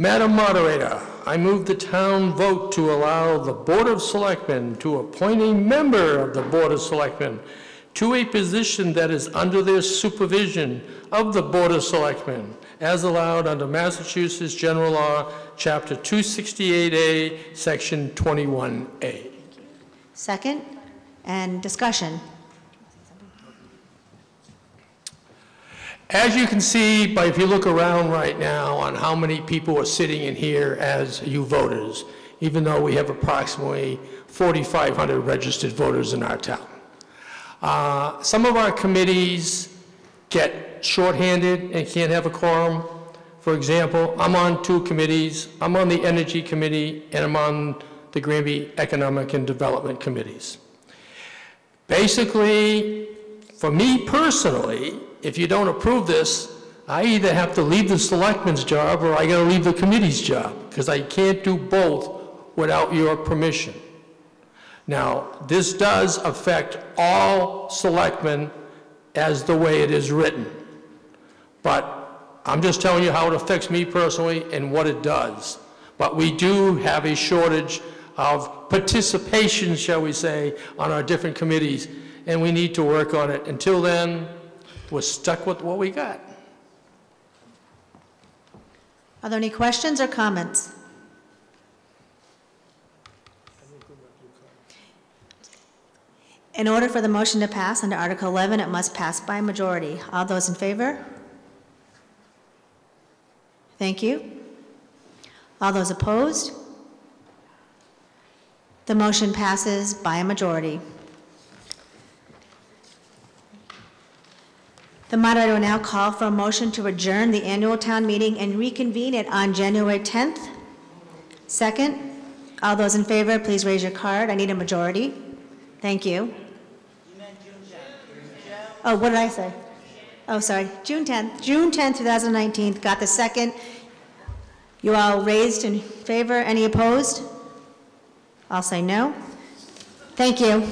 Madam Moderator, I move the town vote to allow the Board of Selectmen to appoint a member of the Board of Selectmen to a position that is under their supervision of the Board of Selectmen, as allowed under Massachusetts General Law, Chapter 268A, Section 21A. Second, and discussion. As you can see, but if you look around right now on how many people are sitting in here as you voters, even though we have approximately 4,500 registered voters in our town. Uh, Some of our committees get shorthanded and can't have a quorum. For example, I'm on two committees. I'm on the Energy Committee, and I'm on the Granby Economic and Development Committees. Basically, for me personally, if you don't approve this, I either have to leave the selectman's job or I gotta leave the committee's job, because I can't do both without your permission. Now, this does affect all selectmen as the way it is written. But I'm just telling you how it affects me personally and what it does. But we do have a shortage of participation, shall we say, on our different committees, and we need to work on it. Until then, we're stuck with what we got. Are there any questions or comments? In order for the motion to pass under Article 11, it must pass by majority. All those in favor? Thank you. All those opposed? The motion passes by a majority. The moderator will now call for a motion to adjourn the annual town meeting and reconvene it on January 10th. Second, all those in favor, please raise your card. I need a majority. Thank you. Oh, what did I say? Oh, sorry, June 10th, June 10th, 2019, got the second. You all raised in favor, any opposed? I'll say no. Thank you.